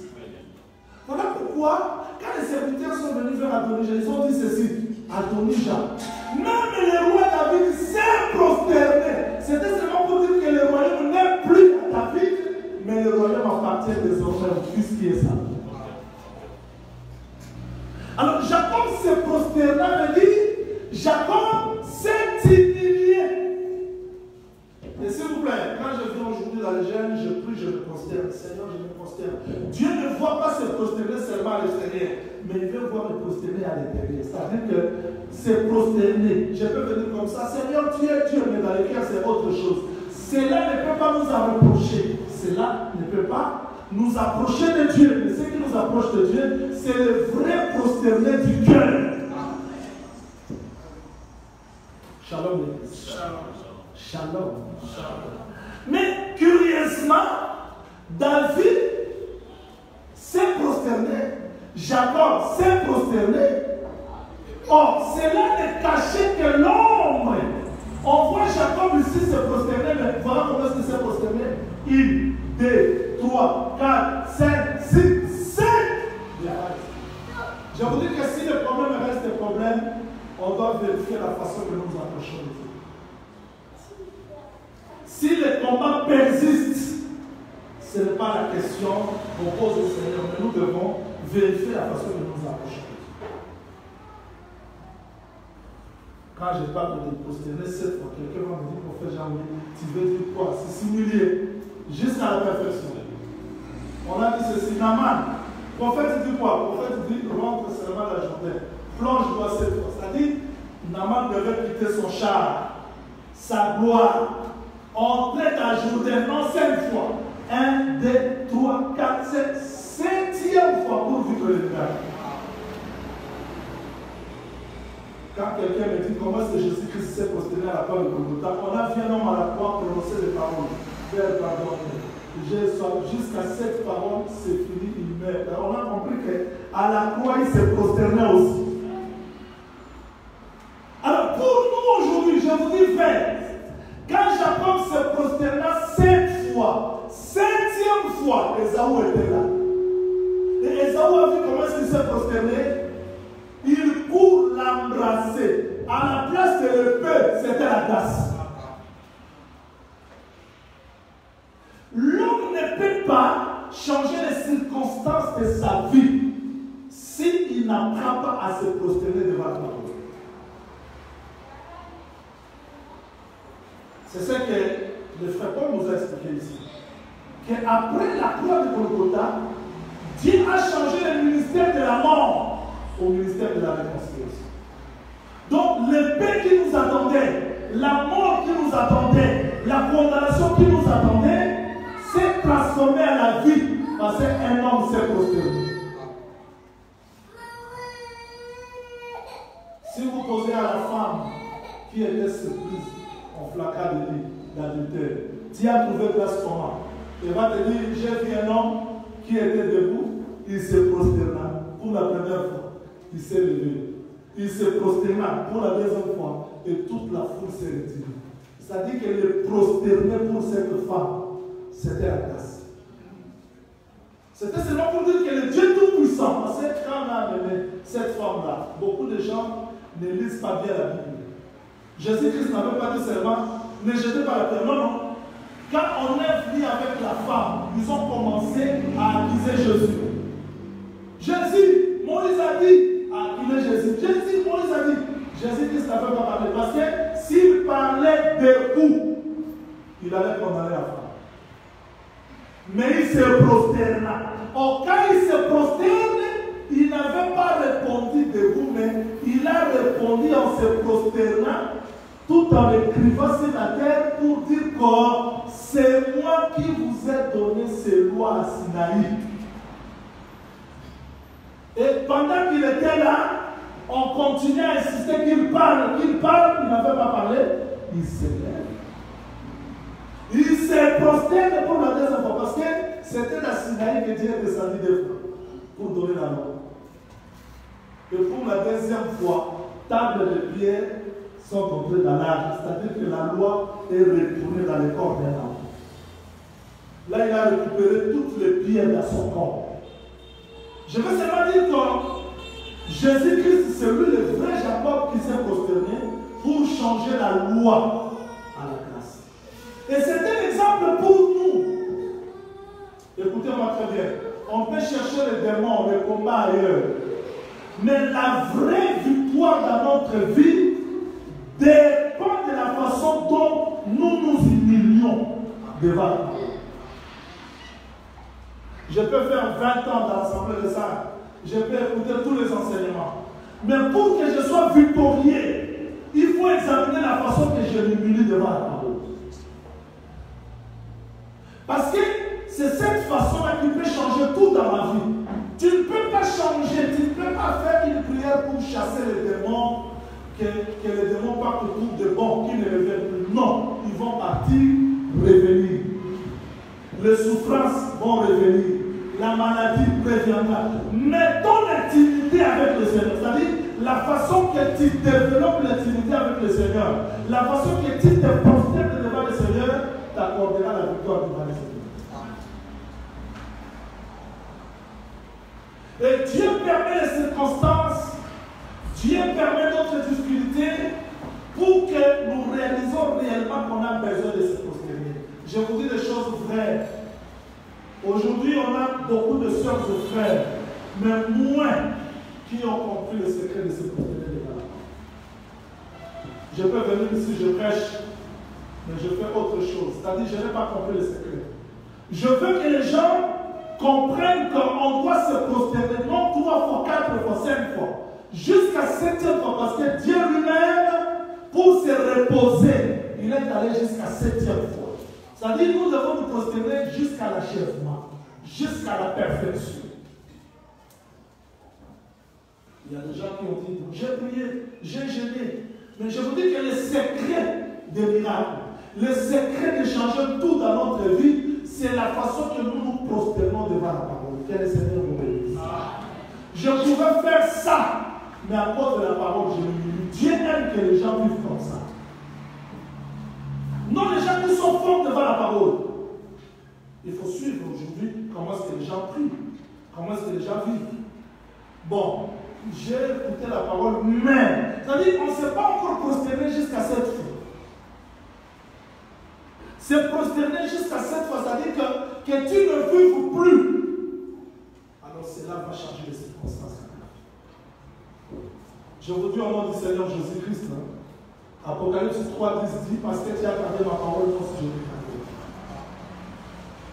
Voilà pourquoi, quand les serviteurs sont venus vers Adonijah, ils ont dit ceci Adonijah, même le roi David s'est prosterné. C'était seulement pour dire que le royaume n'est plus à David, mais le royaume appartient désormais au fils qui est ça. Alors Jacob s'est prosterné, veut dire Jacob s'est humilié. Et s'il vous plaît, quand je viens aujourd'hui dans les jeunes, je prie, je me prosterne. Seigneur, je me prosterne. Dieu ne voit pas se prosterner seulement à l'extérieur, mais il veut voir me prosterner à l'intérieur. C'est-à-dire que c'est prosterner. Je peux venir comme ça. Seigneur, tu es Dieu, mais dans le cœur, c'est autre chose. Cela ne peut pas nous approcher. Cela ne peut pas nous approcher de Dieu. Mais ce qui nous approche de Dieu, c'est le vrai prosterner du cœur. Shalom, Shalom. Mais curieusement, David s'est prosterné, Jacob s'est prosterné. Or, cela ne cachait que l'ombre. On voit Jacob ici se prosterner, mais voilà comment est-ce qu'il s'est prosterné. Une, deux, trois, quatre, cinq, six, sept. Je vous dis que si le problème reste un problème, on doit vérifier la façon que nous nous approchons. Si le combat persiste, ce n'est pas la question qu'on pose au Seigneur, mais nous devons vérifier la façon de nous approcher. Quand je parle de prosterner cette fois, quelqu'un va me dire, prophète jean tu veux dire quoi? C'est s'humilier jusqu'à la perfection. On a dit ceci, Naman. Prophète dit quoi? Prophète dit, rentre seulement la journée. Plonge-toi cette fois. C'est-à-dire, Naman devait quitter son char, sa gloire, à Jourdain, non cinq fois. Un, deux, trois, quatre, cinq, septième fois pour vivre le miracle. Quand quelqu'un me dit comment que Jésus-Christ s'est prosterné à la croix de Golgotha, on a vu un homme à la croix prononcer les paroles. Père, pardonne. Jusqu'à cette parole, c'est fini, il meurt. On a compris qu'à la croix, il s'est prosterné aussi. Alors pour nous aujourd'hui, je vous dis, frère, quand Jacob se prosterna sept fois, septième fois, Esaou était là. Et Esaou a vu comment qu'il s'est prosterné. Il court l'embrasser. À la place de l'épée, c'était la glace. L'homme ne peut pas changer les circonstances de sa vie s'il n'apprend pas à se prosterner devant la parole. C'est ce que le frère Paul nous a expliqué ici. Qu'après la croix de Golgotha, Dieu a changé le ministère de la mort au ministère de la réconciliation. Donc l'épée qui nous attendait, la mort qui nous attendait, la condamnation qui nous attendait, s'est transformée à la vie parce qu'un homme s'est prosterné. Si vous posez à la femme qui était surprise, en flacard de lit, d'adultère, tu as trouvé place comment? Elle va te dire, j'ai vu un homme qui était debout, il s'est prosterné il s'est levé. Il se prosterna pour la deuxième fois et toute la foule s'est retirée. C'est-à-dire qu'elle est prosternée pour cette femme. C'était la grâce. C'était seulement pour dire que le Dieu Tout-Puissant, parce que quand on amené cette femme-là, beaucoup de gens ne lisent pas bien la Bible. Jésus-Christ n'avait pas dit seulement ne jetez pas la terre. Non, non. Quand on est venu avec la femme, ils ont commencé à accuser Jésus. Jésus, Moïse a dit, à accuser Jésus? Jésus, Moïse a dit, Jésus-Christ n'avait pas parlé. Parce que s'il parlait de coups, il allait condamner la femme. Mais il se prosterna. Or, quand il se prosterne, il n'avait pas répondu de vous, mais il a répondu en se prosternant tout en écrivant sur la terre pour dire que c'est moi qui vous ai donné ces lois à Sinaï. Et pendant qu'il était là, on continuait à insister qu'il parle, qu'il parle, il n'avait pas parlé, il se lève. Il s'est prosterne pour la deuxième fois parce que c'était la Sinaï que Dieu est descendu deux fois pour donner la loi. Et pour la deuxième fois, table de pierre sont entrés dans l'âge, c'est-à-dire que la loi est retournée dans le corps d'un enfant. Là, il a récupéré toutes les pierres dans son corps. Je veux seulement dire que Jésus-Christ, c'est lui le vrai Jacob qui s'est prosterné pour changer la loi à la grâce. Et c'est un exemple pour nous. Écoutez-moi très bien. On peut chercher les démons, les combats ailleurs. Mais la vraie victoire dans notre vie dépend de la façon dont nous nous humilions devant Je peux faire 20 ans dans l'Assemblée de ça. Je peux écouter tous les enseignements. Mais pour que je sois victorieux, il faut examiner la façon que je m'humilie devant la parole. Parce que c'est cette façon-là qui peut changer tout dans ma vie. Tu ne peux pas changer, tu ne peux pas faire une prière pour chasser les démons que, les démons partent autour de bon, qui ne reviennent plus. Non, ils vont partir, revenir. Les souffrances vont revenir. La maladie reviendra. Mais ton intimité avec le Seigneur, c'est-à-dire la façon que tu développes l'intimité avec le Seigneur, la façon que tu te prosternes devant le Seigneur, t'accordera la victoire devant le Seigneur. Et Dieu permet les circonstances Dieu permet notre difficulté pour que nous réalisons réellement qu'on a besoin de se prosterner. Je vous dis des choses vraies. Aujourd'hui, on a beaucoup de soeurs et frères, mais moins qui ont compris le secret de se prosterner Je peux venir ici, je prêche, mais je fais autre chose. C'est-à-dire, je n'ai pas compris le secret. Je veux que les gens comprennent qu'on doit se prosterner trois fois, quatre fois, cinq fois jusqu'à septième fois, parce que Dieu lui-même, pour se reposer, il est allé jusqu'à septième fois. C'est-à-dire nous devons nous prosterner jusqu'à l'achèvement, jusqu'à la perfection. Il y a des gens qui ont dit, j'ai prié, j'ai gêné. Mais je vous dis que le secret des miracles, le secret de changer tout dans notre vie, c'est la façon que nous nous prosternons devant la parole. Que le Seigneur nous bénisse. Je pouvais faire ça mais à cause de la parole, Dieu aime que les gens vivent comme ça. Non, les gens qui sont forts devant la parole. Il faut suivre aujourd'hui comment est-ce que les gens prient, comment est-ce que les gens vivent. Bon, j'ai écouté la parole, mais, c'est-à-dire qu'on ne s'est pas encore prosterné jusqu'à cette fois. C'est prosterné jusqu'à cette fois, c'est-à-dire que, que tu ne vives plus. Alors cela va changer les circonstances. Je vous dis au nom du Seigneur Jésus-Christ. Hein. Apocalypse 3, 10 dit Parce que tu as gardé ma parole, non, si je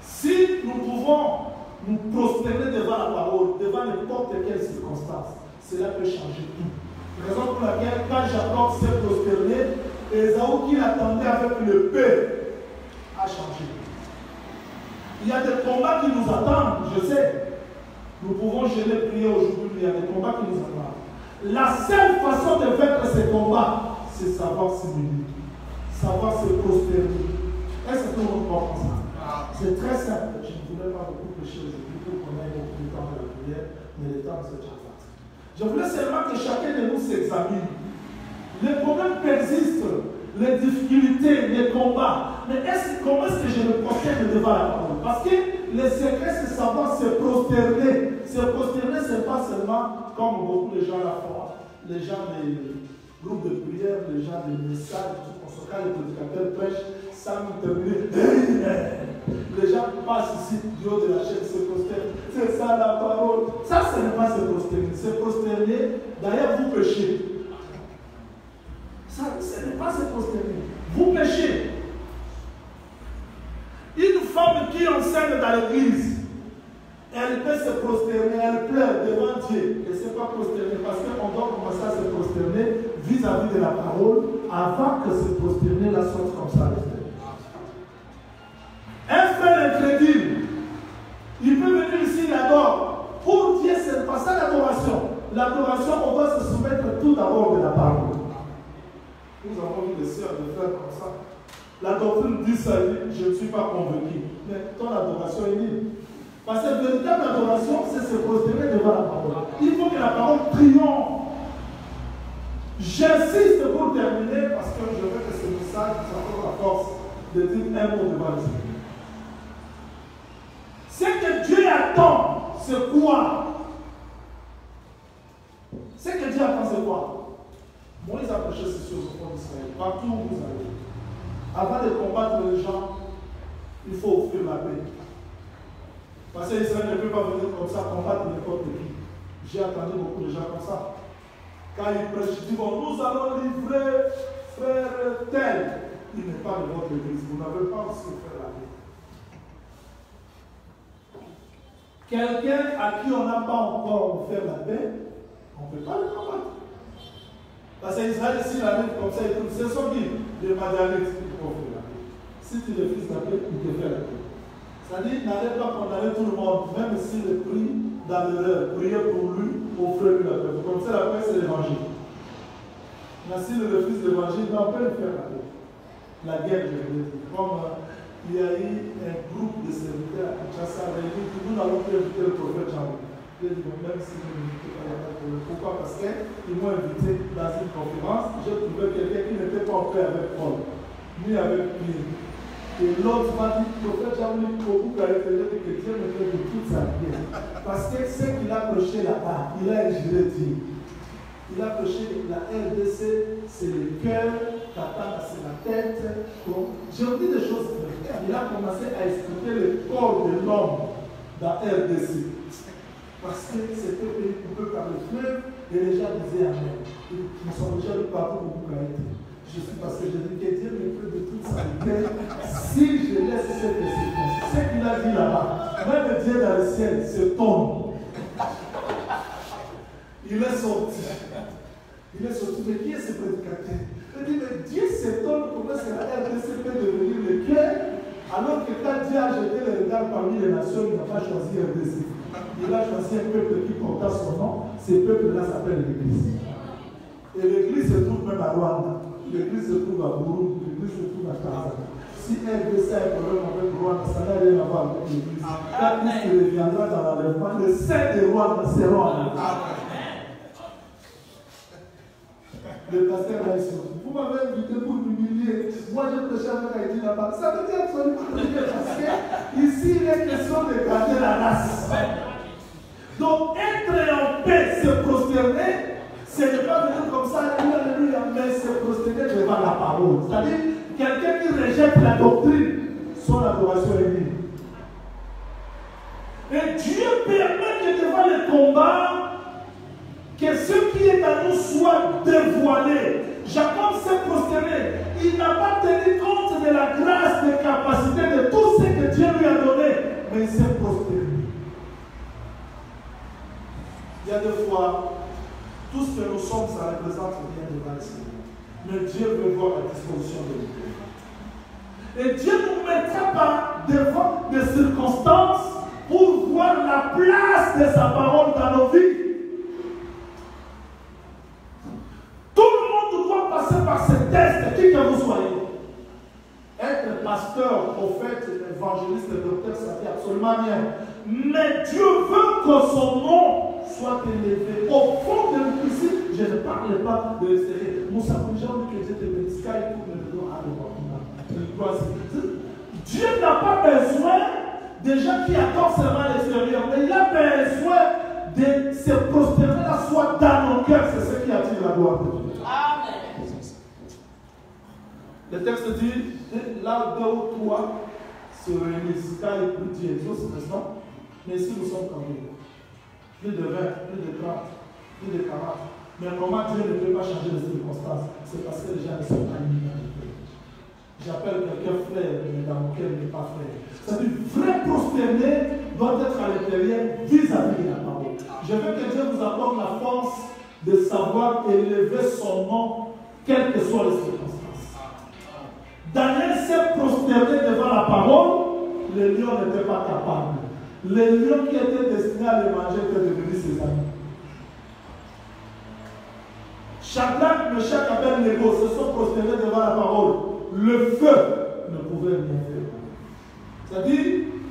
Si nous pouvons nous prosterner devant la parole, devant n'importe quelle circonstance, cela peut changer tout. Raison pour laquelle, quand Jacob s'est prosterné, Esaou qui l'attendait avec le paix a changé. Il y a des combats qui nous attendent, je sais. Nous pouvons gêner prier aujourd'hui, il y a des combats qui nous attendent. La seule façon de vaincre ces combats, c'est savoir s'humilier, savoir se prospérer. Est-ce que vous comprenez ça? C'est très simple. Je ne voulais pas beaucoup prêcher aujourd'hui pour qu'on ait beaucoup de temps de la prière, mais le temps de se Je voulais seulement que chacun de nous s'examine. Les problèmes persistent, les difficultés, les combats. Mais est comment est-ce que je me prosterne devant la parole Parce que le secret, c'est savoir se prosterner. Se prosterner, ce n'est pas seulement comme beaucoup de gens la font. Les gens des groupes de prière, les gens des messages, tout ce quand les prédicateurs prêchent, ça nous termine. Les gens passent ici du haut de la chaîne, se prosternent. C'est ça la parole. Ça, ce n'est pas se prosterner. Se prosterner, d'ailleurs, vous péchez. Ça, ce n'est pas se prosterner. Vous péchez. Une femme qui l'église, elle peut se prosterner, elle pleure devant Dieu. Elle ne sait pas prosterner parce qu'on doit commencer à se prosterner vis-à-vis de la parole avant que se prosterner la sorte comme ça. Un frère incrédule, il peut venir ici, il adore. Pour Dieu, ce n'est pas ça l'adoration. L'adoration, on doit se soumettre tout d'abord de la parole. Nous avons vu des sœurs, des frères comme ça. La doctrine dit ça, je ne suis pas convaincu. Mais ton adoration est libre. Parce que véritable adoration, c'est se prosterner devant la parole. Il faut que la parole triomphe. J'insiste pour terminer parce que je veux que ce message nous la force de dire un mot devant le Seigneur. Ce que Dieu attend, c'est quoi? Ce que Dieu attend, c'est quoi? Moïse a prêché ceci aux enfants d'Israël, partout où vous allez. Avant de combattre les gens, il faut offrir la paix. Parce qu'Israël ne peut pas venir comme ça combattre n'importe qui. J'ai entendu beaucoup de gens comme ça. Quand ils prêchent, ils disent bon, nous allons livrer frère tel. Il n'est pas de votre église. Vous n'avez pas aussi faire la paix. Quelqu'un à qui on n'a pas encore offert la paix, on ne peut pas le combattre. Parce qu'Israël, s'il arrive comme ça, il c'est son guide, les Madianites, qui. Si tu es le fils de la paix, il te fait la paix. C'est-à-dire, n'allez pas condamner tout le monde, même s'il est pris dans l'erreur. Priez pour lui, offrez-lui la paix. Comme ça, la paix, c'est l'évangile. Mais le fils de l'évangile, on peut le faire la paix. La guerre, je veux dire. Comme euh, il y a eu un groupe de serviteurs à Kinshasa, nous n'allons plus inviter le prophète Jean. Il dit, même si vous n'invitez pas, il Pourquoi? Parce qu'ils m'ont invité dans une conférence, j'ai trouvé quelqu'un qui n'était pas en paix avec Paul, ni avec Pierre. Et l'autre m'a dit, prophète Jean-Louis beaucoup caractérisé que Dieu me fait de toute sa vie. Parce que ce qu'il a prêché là-bas, il a injuré Dieu. Il a prêché la RDC, c'est le cœur, Tata, c'est la tête. J'ai dit des choses. Il a commencé à expliquer le corps de l'homme dans RDC. Parce que c'était coupé par le fleuve et les gens disaient Amen. Ils sont déjà partout pour vous je suis parce que je dis que Dieu me fait de toute sa vie. Si je laisse cette séquence, ce qu'il a dit là-bas, même Dieu dans le ciel se tombe. Il est sorti. Il est sorti. Mais qui est ce prédicateur? Il dit, mais Dieu s'étonne comment est-ce que la RDC peut devenir le cœur alors que quand Dieu a jeté le regard parmi les nations, il n'a pas choisi RDC. Il a choisi un peuple qui porta son nom. Ce peuple-là s'appelle l'Église. Et l'Église se trouve même à Rwanda l'église se trouve à Burundi, l'église se trouve à Tanzanie. Si elle veut ça un problème avec Rwanda, ça n'a rien à voir avec l'église. Quand il reviendra dans l'enlèvement, les saints de Rwanda en Le pasteur va ici. Vous m'avez invité pour m'humilier. Moi, je prêche avec Haïti là-bas. Ça veut dire absolument rien parce que ici, il est question de garder la race. Donc, être en paix, se prosterner, ce n'est pas venir comme ça, alléluia, mais se prosterner devant la parole. C'est-à-dire, quelqu'un qui rejette la doctrine, son adoration est libre. Et Dieu permet que devant le combat, que ce qui est à nous soit dévoilé. Jacob s'est prosterné. Il n'a pas tenu compte de la grâce, des capacités, de tout ce que Dieu lui a donné, mais il s'est prosterné. Il y a des fois, tout ce que nous sommes, ça représente rien devant le Seigneur. Mais Dieu veut voir la disposition de nous. Et Dieu ne nous mettra pas devant des circonstances pour voir la place de sa parole dans nos vies. Tout le monde doit passer par ce test, qui que vous soyez. Être pasteur, prophète, évangéliste, docteur, ça fait absolument rien. Mais Dieu veut que son nom élevé. Au fond de l'ici, je ne parle pas de l'extérieur. Moussa Jean que Dieu te bénisse, car il faut le dos à Dieu n'a pas besoin de gens qui attendent seulement l'extérieur, mais il a besoin de se prosterner la foi dans nos cœurs. C'est ce qui attire la gloire de Dieu. Amen. Le texte dit, là où deux ou trois se réunissent, car plus Dieu, n'est-ce pas? Mais ici nous sommes même plus de 20, plus de 30, plus de 40. Mais comment Dieu ne peut pas changer les circonstances? C'est parce que les gens ne sont pas unis J'appelle quelqu'un frère, mais dans cœur, il n'est pas frère. C'est-à-dire, vrai prosterné doit être à l'intérieur vis-à-vis de la parole. Je veux que Dieu vous apporte la force de savoir élever son nom, quelles que soient les circonstances. Daniel s'est prosterné devant la parole, les lions n'étaient pas capables. Les lions qui étaient destinés à les manger étaient devenus ses amis. Shadrach, Meshach, Abednego se sont prosternés devant la parole. Le feu ne pouvait rien faire. C'est-à-dire,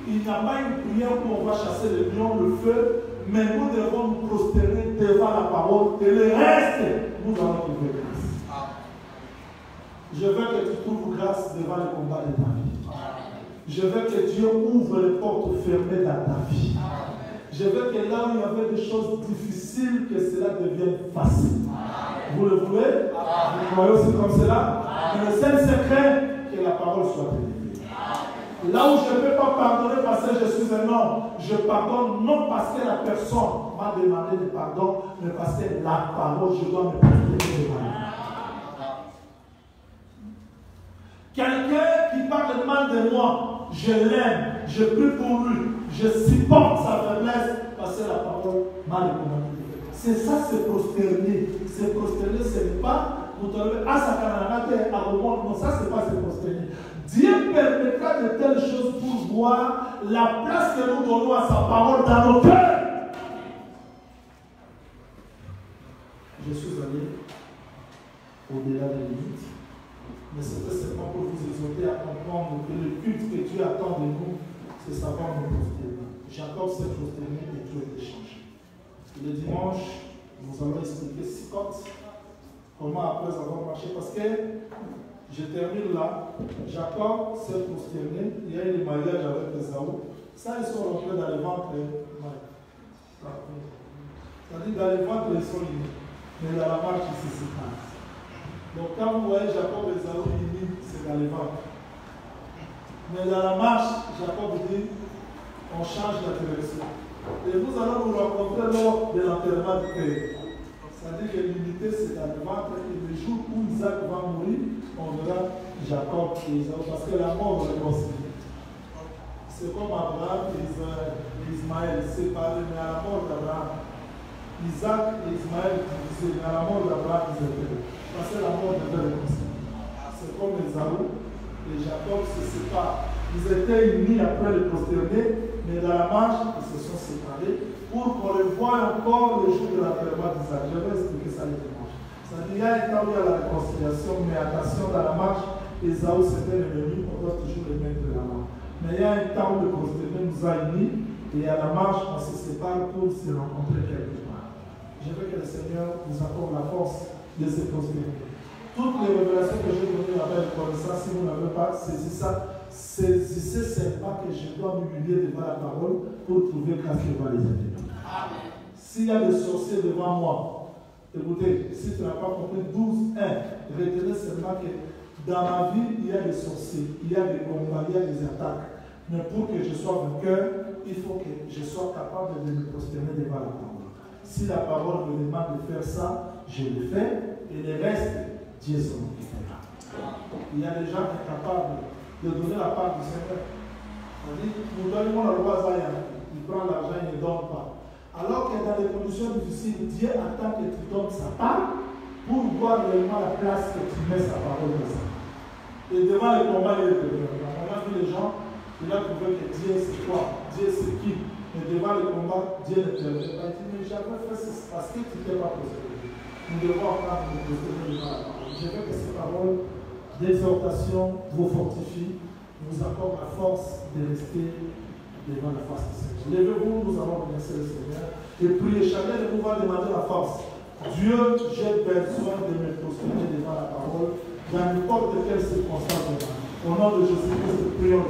il n'y a pas une prière où on va chasser les lions, le feu, mais nous devons nous prosterner devant la parole et le reste, nous allons trouver grâce. Je veux que tu trouves grâce devant le combat de ta vie. Je veux que Dieu ouvre les portes fermées dans ta vie. Je veux que là où il y avait des choses difficiles, que cela devienne facile. Vous le voulez? Vous croyez aussi comme cela? Le seul secret, que la parole soit délivrée. Là où je ne peux pas pardonner parce que je suis un homme, je pardonne non parce que la personne m'a demandé de pardon, mais parce que la parole, je dois me pardonner Quelqu'un qui parle mal de moi, je l'aime, je prie pour lui, je supporte sa faiblesse parce que la parole m'a recommandé. C'est ça, c'est prosterner. C'est prosterner, ce n'est pas Non, ça, c'est pas se prosterner. Dieu permettra de telles choses pour voir la place que nous donnons à sa parole dans nos cœurs. Je suis allé au-delà des limites. Mais c'était seulement pour vous exhorter à comprendre que le culte que Dieu attend de nous, c'est savoir nous prosterner. Jacob s'est prosterné et tout est changé. Le dimanche, nous allons expliquer Sikot, comment après avoir marché, parce que je termine là. Jacob s'est prosterné, il y a eu le mariage avec Esaou. Ça, ils sont rentrés dans le ventre. C'est-à-dire, dans le ventre, ils sont unis. Mais dans la marche, ils se séparent. Donc quand vous voyez Jacob et Esaou unis, c'est dans les ventres. Mais dans la marche, Jacob dit, on change la direction. Et nous allons nous rencontrer lors de l'enterrement du Père. C'est-à-dire que l'unité, c'est dans le. Et le jour où Isaac va mourir, on verra Jacob et Isaac. Parce que la mort réconcilie. C'est comme Abraham et Ismaël séparés, mais à la mort d'Abraham, Isaac et Ismaël divisés, mais à la mort d'Abraham, ils étaient la mort réconcilier. C'est comme Esaou et Jacob se séparent. Ils étaient unis après le prosterné, mais dans la marche, ils se sont séparés pour qu'on les voie encore le jour de la l'enterrement d'Isaac. Je vais expliquer ça les dimanche. Ça dit, il y a un temps où il y a la réconciliation, mais attention, dans la marche, Esaou c'était l'ennemi, on doit toujours les mettre de la main. Mais il y a un temps où le prosterné nous a unis, et à la marche, on se sépare pour se rencontrer quelque part. Je veux que le Seigneur nous accorde la force de se prospérer. Toutes les révélations que j'ai données avec connaissance, si vous n'avez pas saisi ça, saisissez seulement que je dois m'humilier devant la parole pour trouver grâce devant les ennemis. S'il y a des sorciers devant moi, écoutez, si tu n'as pas compris 12, 1, retenez seulement que dans ma vie, il y a des sorciers, il y a des combats, il y a des attaques. Mais pour que je sois vainqueur, il faut que je sois capable de me prosterner devant la parole. Si la parole me demande de faire ça, je le fais, et le reste, Dieu s'en occupera. Il y a des gens qui sont capables de donner la part du Seigneur. On dit, nous donnons la loi Zaya, il prend l'argent, il ne donne pas. Alors que dans les conditions difficiles, Dieu attend que tu donnes sa part pour voir réellement la place que tu mets sa parole dans ça. Et devant les combats, il est On a vu les gens, il a trouvé que Dieu c'est quoi Dieu c'est qui mais devant le combat, Dieu ne te pas. Il dit, mais j'avais fait ça parce que tu n'étais pas possédé. Nous devons apprendre la parole. Je veux que ces paroles d'exhortation vous fortifient, nous accordent la force de rester devant la face du Seigneur. Levez-vous, nous allons remercier le Seigneur et prier. Chacun de va demander la force. Dieu, j'ai besoin de me prosterner devant la parole dans n'importe quelle circonstance. Au nom de Jésus-Christ, prions.